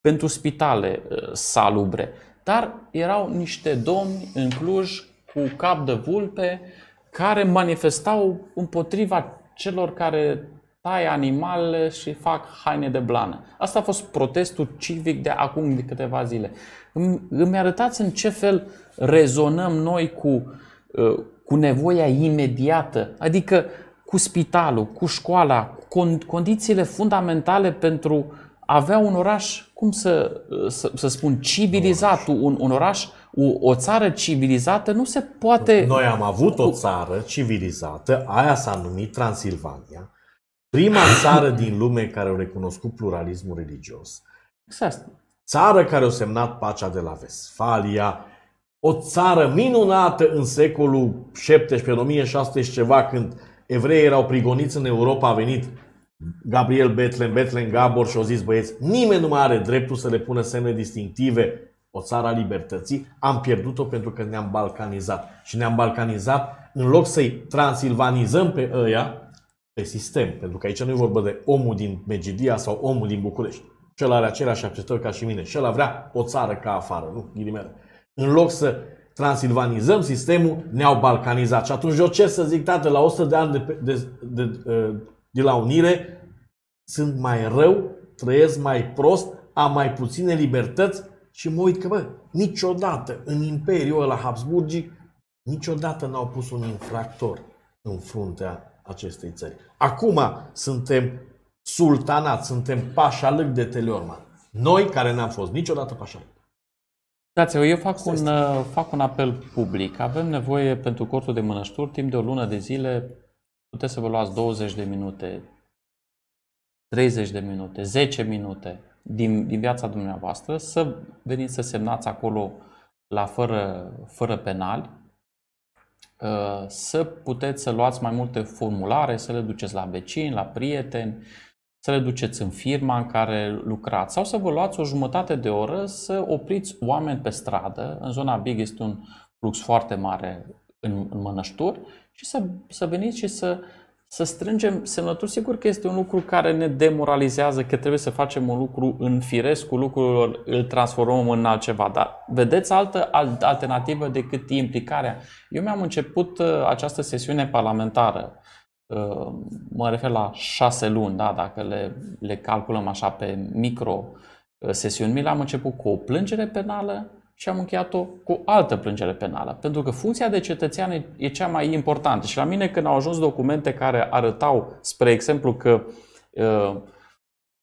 pentru spitale salubre, dar erau niște domni în Cluj cu cap de vulpe care manifestau împotriva celor care taie animalele și fac haine de blană. Asta a fost protestul civic de acum de câteva zile. Îmi, îmi arătați în ce fel rezonăm noi cu, cu nevoia imediată, adică cu spitalul, cu școala, cu condițiile fundamentale pentru avea un oraș, cum să, să, să spun, civilizat, un, un oraș, o, o țară civilizată nu se poate... Noi am avut o țară civilizată, aia s-a numit Transilvania, prima țară din lume care a recunoscut pluralismul religios. Exact. Țară care a semnat pacea de la Vestfalia, o țară minunată în secolul 17, în 1600 și ceva, când evreii erau prigoniți în Europa, a venit Gabriel Bethlen, Bethlen Gabor și au zis băieți, nimeni nu mai are dreptul să le pună semne distinctive o țară a libertății, am pierdut-o pentru că ne-am balcanizat. Și ne-am balcanizat, în loc să-i transilvanizăm pe ăia, pe sistem. Pentru că aici nu e vorba de omul din Megidia sau omul din București. Cel are aceleași așteptări ca și mine. Și el vrea o țară ca afară, nu? Ghilimele. În loc să transilvanizăm sistemul, ne-au balcanizat. Și atunci eu ce să zic, tată, la 100 de ani de, de, de, de, de la unire, sunt mai rău, trăiesc mai prost, am mai puține libertăți și mă uit că, bă, niciodată în Imperiul ăla Habsburgii, niciodată n-au pus un infractor în fruntea acestei țări. Acum suntem sultanat, suntem pașalâc de Teleorman. Noi care n-am fost niciodată pașalâc. Dați, eu fac un, uh, fac un apel public. Avem nevoie pentru cortul de mănășturi, timp de o lună de zile, puteți să vă luați 20 de minute, 30 de minute, 10 minute din, din viața dumneavoastră, să veniți să semnați acolo la fără, fără penali, uh, să puteți să luați mai multe formulare, să le duceți la vecini, la prieteni, să le duceți în firma în care lucrați sau să vă luați o jumătate de oră să opriți oameni pe stradă. În zona Big este un flux foarte mare în, în mănășturi și să, să veniți și să, să strângem semnături. Sigur că este un lucru care ne demoralizează, că trebuie să facem un lucru în firesc, cu lucrurilor îl transformăm în altceva, dar vedeți altă alternativă decât implicarea. Eu mi-am început uh, această sesiune parlamentară Uh, mă refer la șase luni, da, dacă le, le calculăm așa pe micro uh, sesiuni, mi l-am început cu o plângere penală și am încheiat-o cu o altă plângere penală. Pentru că funcția de cetățean e cea mai importantă. Și la mine când au ajuns documente care arătau, spre exemplu, că uh,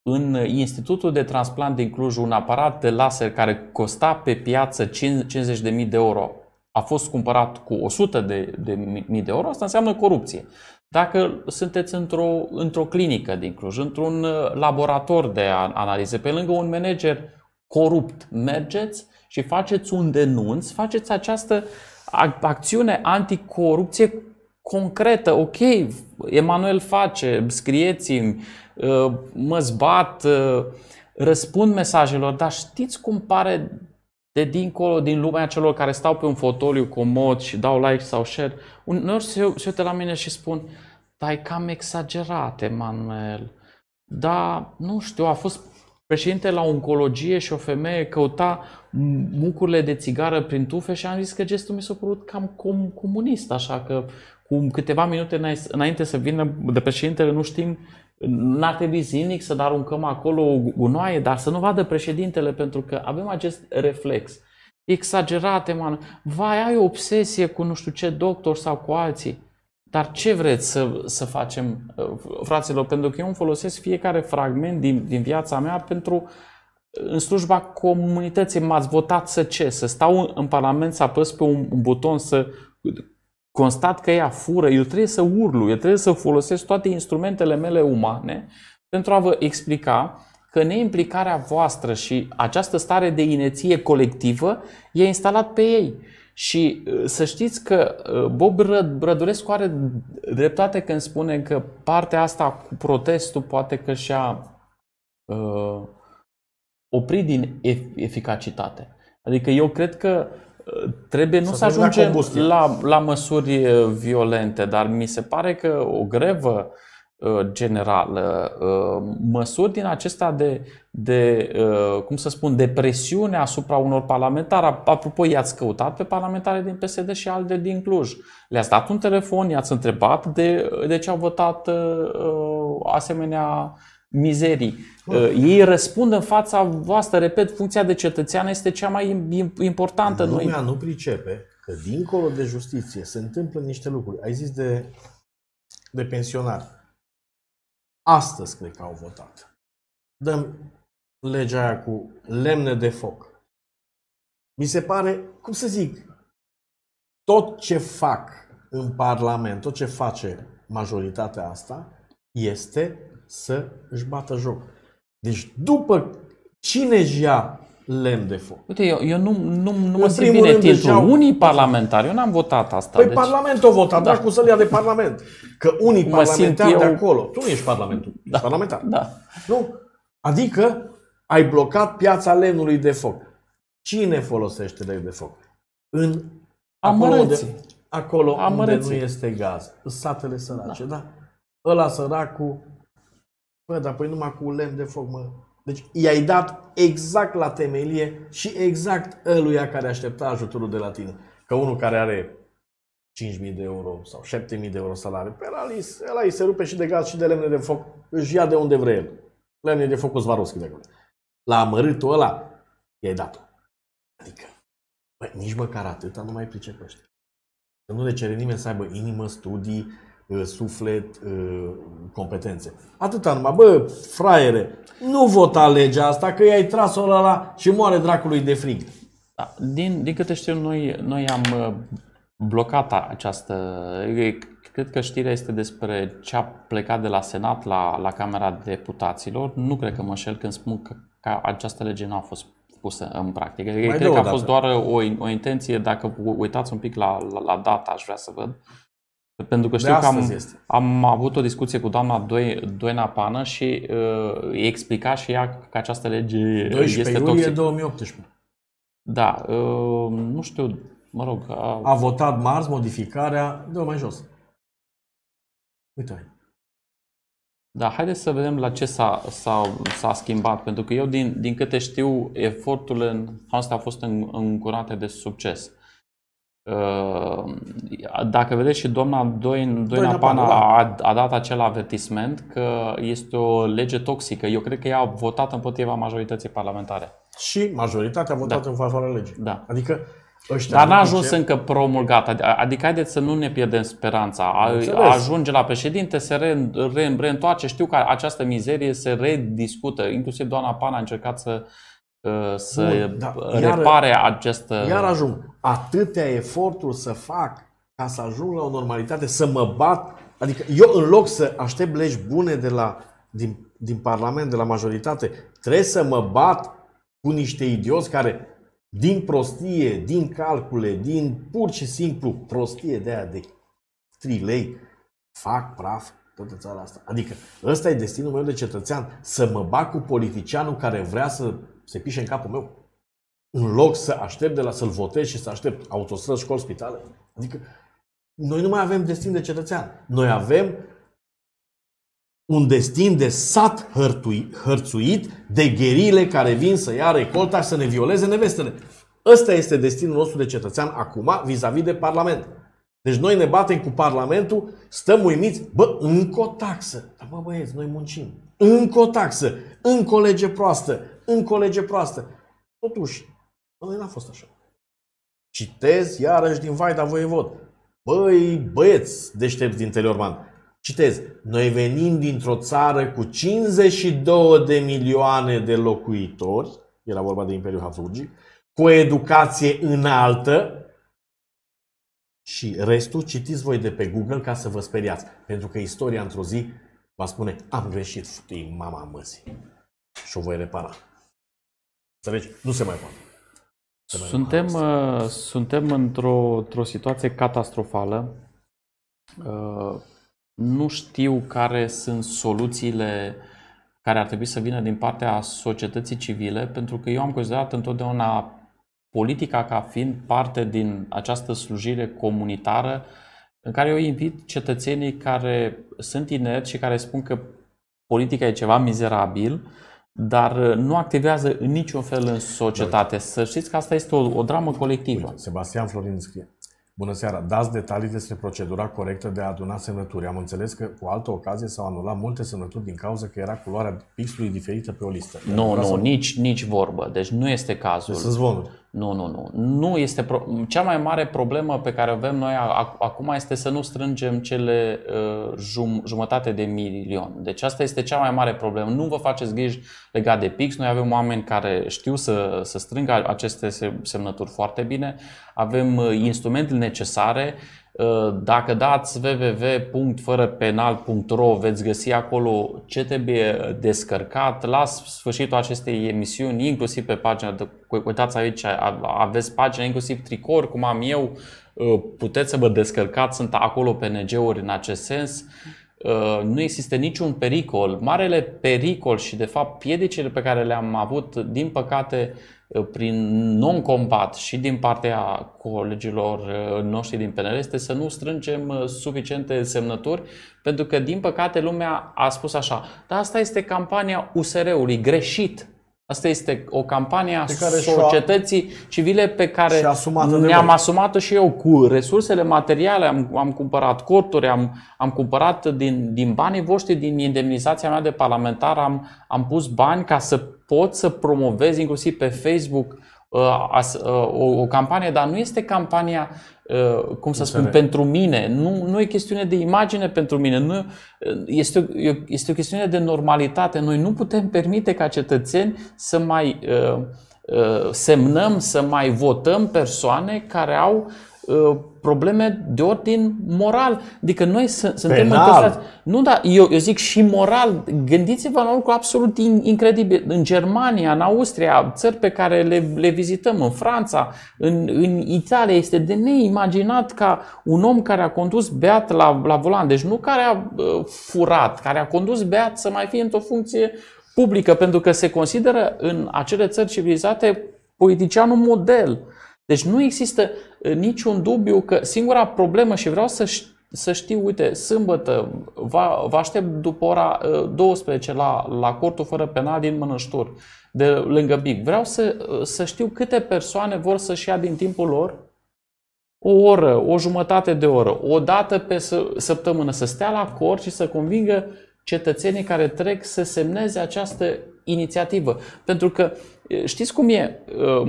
în Institutul de Transplant din Cluj un aparat de laser care costa pe piață 50.000 de euro a fost cumpărat cu 100 de, de mii de euro, asta înseamnă corupție. Dacă sunteți într-o, într-o clinică din Cluj, într-un uh, laborator de analize, pe lângă un manager corupt, mergeți și faceți un denunț, faceți această acțiune anticorupție concretă. Ok, Emanuel face, scrieți-mi, uh, mă zbat, uh, răspund mesajelor, dar știți cum pare de dincolo din lumea celor care stau pe un fotoliu comod și dau like sau share, uneori se, se uită la mine și spun, dar e cam exagerat, Emanuel. Da, nu știu, a fost președinte la oncologie și o femeie căuta mucurile de țigară prin tufe și am zis că gestul mi s-a părut cam com- comunist, așa că cu câteva minute înainte să vină de președintele nu știm N-ar trebui zilnic să aruncăm acolo gunoaie, dar să nu vadă președintele, pentru că avem acest reflex. Exagerate, man. Vai, ai o obsesie cu nu știu ce doctor sau cu alții. Dar ce vreți să, să facem, uh, fraților? Pentru că eu îmi folosesc fiecare fragment din, din viața mea pentru în slujba comunității m-ați votat să ce? Să stau în Parlament, să apăs pe un, un buton, să constat că ea fură, eu trebuie să urlu, eu trebuie să folosesc toate instrumentele mele umane pentru a vă explica că neimplicarea voastră și această stare de ineție colectivă e instalat pe ei. Și uh, să știți că uh, Bob Brădurescu are dreptate când spune că partea asta cu protestul poate că și-a uh, oprit din eficacitate. Adică eu cred că trebuie nu să, să ajungem la, la măsuri violente, dar mi se pare că o grevă generală, măsuri din acestea de, de cum să spun, de presiune asupra unor parlamentari. Apropo, i-ați căutat pe parlamentare din PSD și alte din Cluj. Le-ați dat un telefon, i-ați întrebat de, de ce au votat asemenea mizerii. Uh, ei răspund în fața voastră, repet, funcția de cetățean este cea mai importantă. Lumea nu pricepe că dincolo de justiție se întâmplă niște lucruri. Ai zis de, de pensionari. Astăzi cred că au votat. Dăm legea aia cu lemne de foc. Mi se pare, cum să zic, tot ce fac în Parlament, tot ce face majoritatea asta, este să își bată joc. Deci după cine își ia lemn de foc? Uite, eu, eu nu, nu, nu mă În simt primul bine rând titlul. își iau- Unii parlamentari, eu n-am votat asta. Păi deci, Parlamentul a votat, Da. da. dracu să-l ia de Parlament. Că unii Mă simt parlamentari de eu- acolo, tu nu ești Parlamentul, ești parlamentar. Da. Nu. Adică ai blocat piața lemnului de foc. Cine folosește lemn de foc? În acolo unde, Amărâții. acolo unde Amărâții. nu este gaz. În satele sărace, da. Ăla săracul, bă, dar păi numai cu lemn de foc, mă. Deci i-ai dat exact la temelie și exact ăluia care aștepta ajutorul de la tine. Că unul care are 5.000 de euro sau 7.000 de euro salariu, pe ăla, îi- ăla îi se rupe și de gaz și de lemne de foc, își ia de unde vrea el. Lemne de foc cu Svarovski de acolo. La amărâtul ăla i-ai dat-o. Adică, bă, nici măcar atâta nu mai pricep ăștia. Că nu le cere nimeni să aibă inimă, studii, uh, suflet, uh, competențe. Atâta numai, bă, fraiere, nu vota legea asta că i-ai tras-o la la și moare dracului de frig. Da, din, din câte știu, noi, noi am uh, blocat a- această... e- Cred că știrea este despre ce a plecat de la Senat la, la Camera Deputaților. Nu cred că mă înșel când spun că, că această lege nu a fost pusă în practică. Mai cred dă o că a dată. fost doar o, o intenție, dacă vă uitați un pic la, la, la data, aș vrea să văd. Pentru că De știu că am, astăzi este. am avut o discuție cu doamna Doi, Doina Pană și uh, îi explica și ea că această lege 12 este iulie toxică. 2018. Da, uh, nu știu, mă rog, a, A votat marți modificarea, dă mai jos. Uite, da, haideți să vedem la ce s-a, s-a, s-a schimbat, pentru că eu, din, din câte știu, eforturile în asta au fost în- încurate de succes. Uh, Dacă vedeți și doamna Doin, Doina Doina Pana Pana, a, a dat acel avertisment că este o lege toxică. Eu cred că ea a votat împotriva majorității parlamentare. și majoritatea a votat în favoarea legii. Da. Adică ăștia Dar n-a nu ajuns pricep. încă promulgat. Adi- Adică haideți să nu ne pierdem speranța. A, înțeles. ajunge la președinte, se re, re, reîntoarce. Știu că această mizerie se rediscută. Inclusiv doamna Pana a încercat să, uh, să Bun, da, iar- repare această... Iar ajung atâtea eforturi să fac ca să ajung la o normalitate, să mă bat. Adică eu în loc să aștept legi bune de la, din, din Parlament, de la majoritate, trebuie să mă bat cu niște idioți care din prostie, din calcule, din pur și simplu prostie de aia de 3 lei, fac praf toată țara asta. Adică ăsta e destinul meu de cetățean, să mă bag cu politicianul care vrea să se pișe în capul meu în loc să aștept de la să-l votez și să aștept autostrăzi, școli, spitale. Adică noi nu mai avem destin de cetățean. Noi avem un destin de sat hărtui, hărțuit de gherile care vin să ia recolta și să ne violeze nevestele. Ăsta este destinul nostru de cetățean acum vis-a-vis de Parlament. Deci noi ne batem cu Parlamentul, stăm uimiți, bă, încă o taxă. Dar bă, băieți, noi muncim. Încă o taxă, încă o lege proastă, încă o lege proastă. Totuși, la noi n-a fost așa. Citez iarăși din Vaida Voievod. Băi, băieți deștepți din Teleorman. Citez. Noi venim dintr-o țară cu 52 de milioane de locuitori, era vorba de Imperiul Habsburgic, cu o educație înaltă și restul citiți voi de pe Google ca să vă speriați. Pentru că istoria într-o zi va spune am greșit, futui mama măsii. Și o voi repara. Înțelegi? Nu se mai poate. Se mai Suntem, poate. uh, suntem într-o, într-o situație catastrofală. Uh, nu știu care sunt soluțiile care ar trebui să vină din partea societății civile, pentru că eu am considerat întotdeauna politica ca fiind parte din această slujire comunitară în care eu invit cetățenii care sunt inerți și care spun că politica e ceva mizerabil, dar nu activează în niciun fel în societate. Să știți că asta este o, o dramă colectivă. Uite, Sebastian Florin scrie. Bună seara, dați detalii despre procedura corectă de a aduna semnături. Am înțeles că cu altă ocazie s-au anulat multe semnături din cauza că era culoarea pixului diferită pe o listă. Nu, Vreau nu, să- nici, nici vorbă. Deci nu este cazul. Sunt zvonuri. Nu, nu, nu. Nu este pro- cea mai mare problemă pe care o avem noi a- acum este să nu strângem cele uh, jum- jumătate de milion. Deci asta este cea mai mare problemă. Nu vă faceți griji legat de PIX. Noi avem oameni care știu să, să strângă aceste se- semnături foarte bine. Avem uh, instrumentele necesare. Uh, Dacă dați www.fărăpenal.ro veți găsi acolo ce trebuie descărcat la sfârșitul acestei emisiuni, inclusiv pe pagina, de, uitați aici, a- aveți pagina, inclusiv tricouri, cum am eu, uh, puteți să vă descărcați, sunt acolo PNG-uri în acest sens. Uh, Nu există niciun pericol. Marele pericol și, de fapt, piedicile pe care le-am avut, din păcate, uh, prin non-combat și din partea colegilor uh, noștri din PNL este să nu strângem uh, suficiente semnături, pentru că, din păcate, lumea a spus așa, dar asta este campania USR-ului, greșit. Asta este o campanie a Pe care și-o- societății civile pe care și-a asumat-o de ne-am voi. asumat și eu cu resursele materiale, am, am cumpărat corturi, am, am cumpărat din, din banii voștri, din indemnizația mea de parlamentar, am, am pus bani ca să pot să promovez inclusiv pe Facebook uh, as, uh, o, o campanie, dar nu este campania, uh, cum să spun, USR. pentru mine. Nu, nu e chestiune de imagine pentru mine. Nu, uh, este, o, e o- este o chestiune de normalitate. Noi nu putem permite ca cetățeni să mai uh, uh, semnăm, să mai votăm persoane care au uh, probleme de ordin moral. Adică noi s- suntem Penal. încastrați. Nu, da, eu, eu zic și moral. Gândiți-vă la un lucru absolut in- incredibil. În Germania, în Austria, țări pe care le, le vizităm, în Franța, în, în Italia, este de neimaginat ca un om care a condus beat la, la volan, deci nu care a uh, furat, care a condus beat să mai fie într-o funcție publică, pentru că se consideră în acele țări civilizate politicianul model. Deci nu există uh, niciun dubiu că singura problemă și vreau să, ș- să știu, uite, sâmbătă vă, vă aștept după ora uh, 12 la, la cortul fără penal din Mănăștur, de lângă Big. Vreau să, uh, să știu câte persoane vor să-și ia din timpul lor o oră, o jumătate de oră, o dată pe să- săptămână, să stea la cort și să convingă cetățenii care trec să semneze această inițiativă. Pentru că e, știți cum e? E,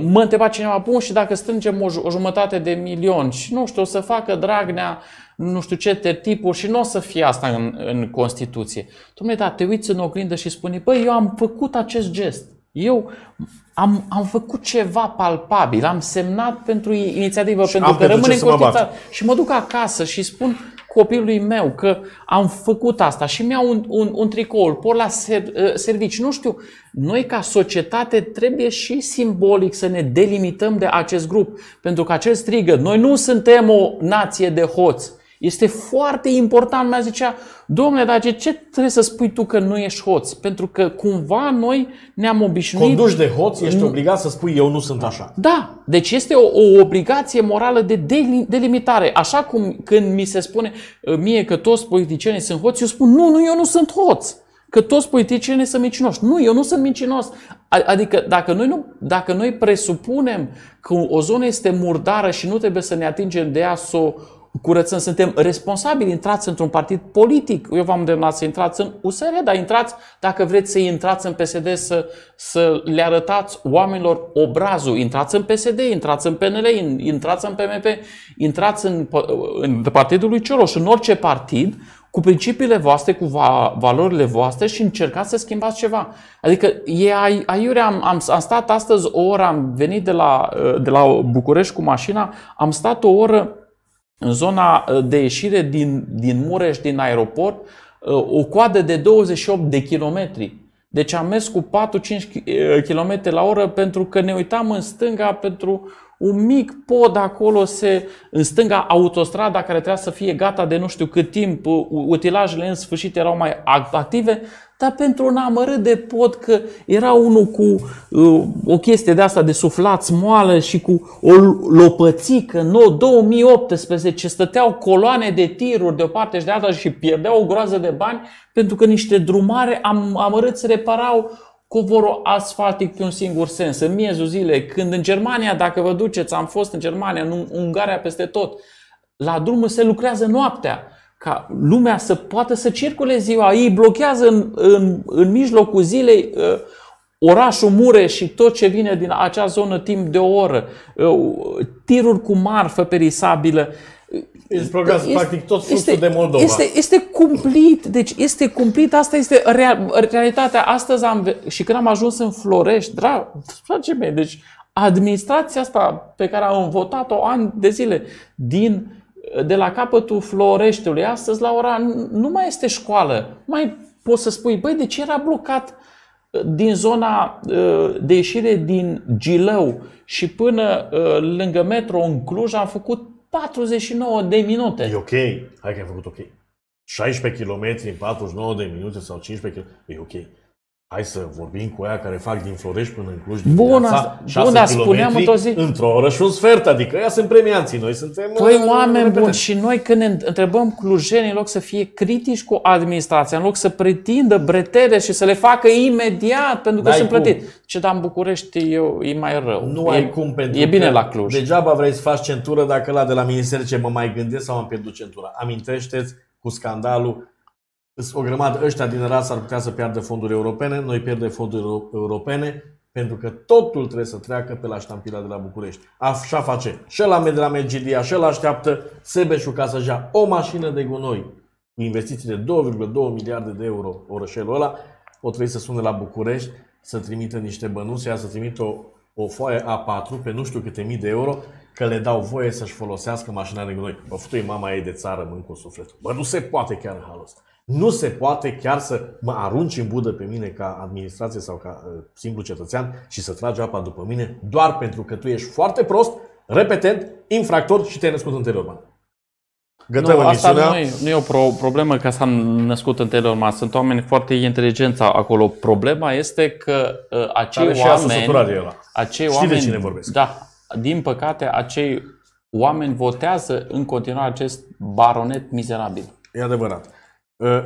Mă întreba cineva, bun, și dacă strângem o, ju- o jumătate de milion și nu știu, o să facă Dragnea nu știu ce tertipuri și nu o să fie asta în, în Constituție. Dom'le, da, te uiți în oglindă și spune, băi, eu am făcut acest gest. Eu am, am făcut ceva palpabil, am semnat pentru inițiativă, pentru am că pentru rămâne ce în să mă bat. Constituție. Și mă duc acasă și spun copilului meu că am făcut asta și mi-au un, un, un tricou, îl port la ser, uh, servici. Nu știu, noi ca societate trebuie și simbolic să ne delimităm de acest grup. Pentru că acel strigă, noi nu suntem o nație de hoți. Este foarte important, mi-a zicea, domnule, dar de ce trebuie să spui tu că nu ești hoț? Pentru că cumva noi ne-am obișnuit... Conduși de hoț, ești obligat să spui eu nu sunt așa. Da, deci este o, o obligație morală de deli- delimitare. Așa cum când mi se spune uh, mie că toți politicienii sunt hoți, eu spun nu, nu, eu nu sunt hoț. Că toți politicienii sunt mincinoși. Nu, eu nu sunt mincinos. A- Adică dacă noi, nu, dacă noi presupunem că o zonă este murdară și nu trebuie să ne atingem de ea să o curățăm, suntem responsabili, intrați într-un partid politic. Eu v-am îndemnat să intrați în USR, dar intrați, dacă vreți să intrați în PSD, să, să le arătați oamenilor obrazul. Intrați în PSD, intrați în PNL, in- intrați în PMP, intrați în, în partidul lui Cioloș, în orice partid, cu principiile voastre, cu va, valorile voastre și încercați să schimbați ceva. Adică e ai- aiurea, am, am, am stat astăzi o oră, am venit de la, de la București cu mașina, am stat o oră în zona uh, de ieșire din, din Mureș, din aeroport, uh, o coadă de 28 de kilometri. Deci am mers cu 4-5 km la oră pentru că ne uitam în stânga pentru un mic pod acolo, se, în stânga autostrada care trebuia să fie gata de nu știu cât timp, uh, utilajele în sfârșit erau mai act- active, dar pentru un amărât de pod că era unul cu uh, o chestie de asta de suflați moală și cu o lopățică, nou 2018, stăteau coloane de tiruri de o parte și de alta și pierdeau o groază de bani pentru că niște drumare am, amărâți reparau covorul asfaltic pe un singur sens, în miezul zilei, când în Germania, dacă vă duceți, am fost în Germania, în Ungaria, peste tot, la drumul se lucrează noaptea, ca lumea să poată să circule ziua, ei blochează în, în, în mijlocul zilei uh, orașul Mureș și tot ce vine din acea zonă timp de o oră, uh, tiruri cu marfă perisabilă. Deci, program, practic, tot fluxul de Moldova. Este, este cumplit, deci este cumplit, asta este real, realitatea. Astăzi am, și când am ajuns în Florești, drag, dragii mei, deci administrația asta pe care am votat-o ani de zile din, de la capătul Floreștiului, astăzi la ora nu mai este școală. Mai poți să spui, băi, de ce era blocat uh, din zona uh, de ieșire din Gilău și până uh, lângă metro în Cluj am făcut 49 de minute. E ok. Hai că ai făcut ok. 16 km în 49 de minute sau 15 km, e ok. Hai să vorbim cu aia care fac din Florești până în Cluj Bun, asta, bun, dar spuneam într-o zi... într-o oră și un sfert, adică ea sunt premianții, noi suntem... Păi oameni buni și noi când ne întrebăm clujenii, în loc să fie critici cu administrația, în loc să pretindă bretere și să le facă imediat pentru că sunt plătiți. Ce da în București e, e mai rău. Nu e, ai cum pentru E bine la Cluj. Degeaba vrei să faci centură dacă la de la minister ce mă mai gândesc sau am pierdut centura. Amintește-ți cu scandalul o grămadă, ăștia din RAS ar putea să piardă fonduri europene, noi pierdem fonduri europene, pentru că totul trebuie să treacă pe la ștampila de la București. Așa face și la de la Megidia, și la așteaptă Sebeșul ca să-și ia o mașină de gunoi cu investiții de 2,2 miliarde de euro orășelul ăla, o trebuie să sune la București, să trimită niște bănuți, ea să trimită o, o foaie A4 pe nu știu câte mii de euro, că le dau voie să-și folosească mașina de gunoi. Bă, futui mama ei de țară, mânc cu sufletul. Bă, nu se poate chiar în halul ăsta. Nu se poate chiar să mă arunci în budă pe mine ca administrație sau ca uh, simplu cetățean și să tragi apa după mine doar pentru că tu ești foarte prost, repetent, infractor și te-ai născut în Teleorman. Gătăm nu, asta nu e, nu e o pro- problemă că s-a născut în Teleorman. Sunt oameni foarte inteligenți acolo. Problema este că uh, acei Care oameni... Acei Știi oameni, de cine vorbesc. Da, din păcate, acei oameni votează în continuare acest baronet mizerabil. E adevărat.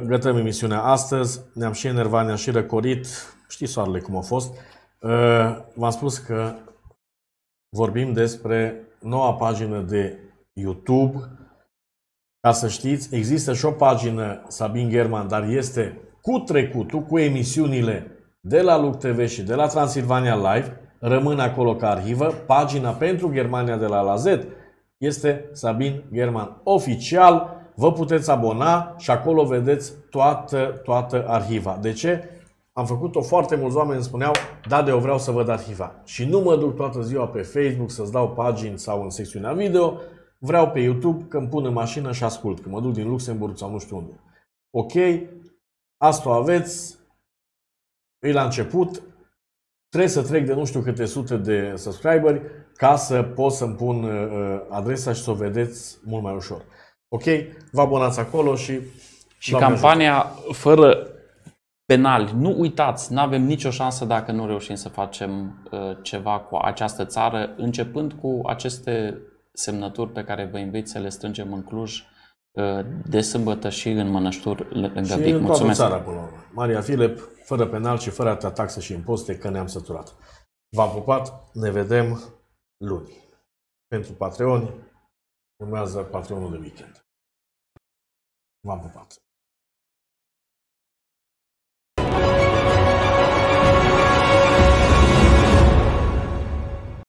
Gătăm emisiunea astăzi, ne-am și enervat, ne-am și răcorit, știți soarele cum a fost. V-am spus că vorbim despre noua pagină de YouTube. Ca să știți, există și o pagină Sabin German, dar este cu trecutul, cu emisiunile de la Luc TV și de la Transilvania Live. Rămân acolo ca arhivă. Pagina pentru Germania de la la Z este Sabin German oficial vă puteți abona și acolo vedeți toată, toată arhiva. De ce? Am făcut-o foarte mulți oameni îmi spuneau, da, de eu vreau să văd arhiva. Și nu mă duc toată ziua pe Facebook să-ți dau pagini sau în secțiunea video, vreau pe YouTube că îmi pun în mașină și ascult, că mă duc din Luxemburg sau nu știu unde. Ok, asta o aveți, e la început, trebuie să trec de nu știu câte sute de subscriberi ca să pot să-mi pun uh, adresa și să o vedeți mult mai ușor. Ok? Vă abonați acolo și... Și campania ajută. fără penali. Nu uitați, nu avem nicio șansă dacă nu reușim să facem uh, ceva cu această țară, începând cu aceste semnături pe care vă invit să le strângem în Cluj uh, de sâmbătă și în Mănăștur lângă și Vic. în toată țara până la urmă. Maria Filip, fără penal și fără atâtea taxe și impozite, că ne-am săturat. V-am pupat, ne vedem luni. Pentru Patreon, Urmează patronul de weekend. V-am pupat.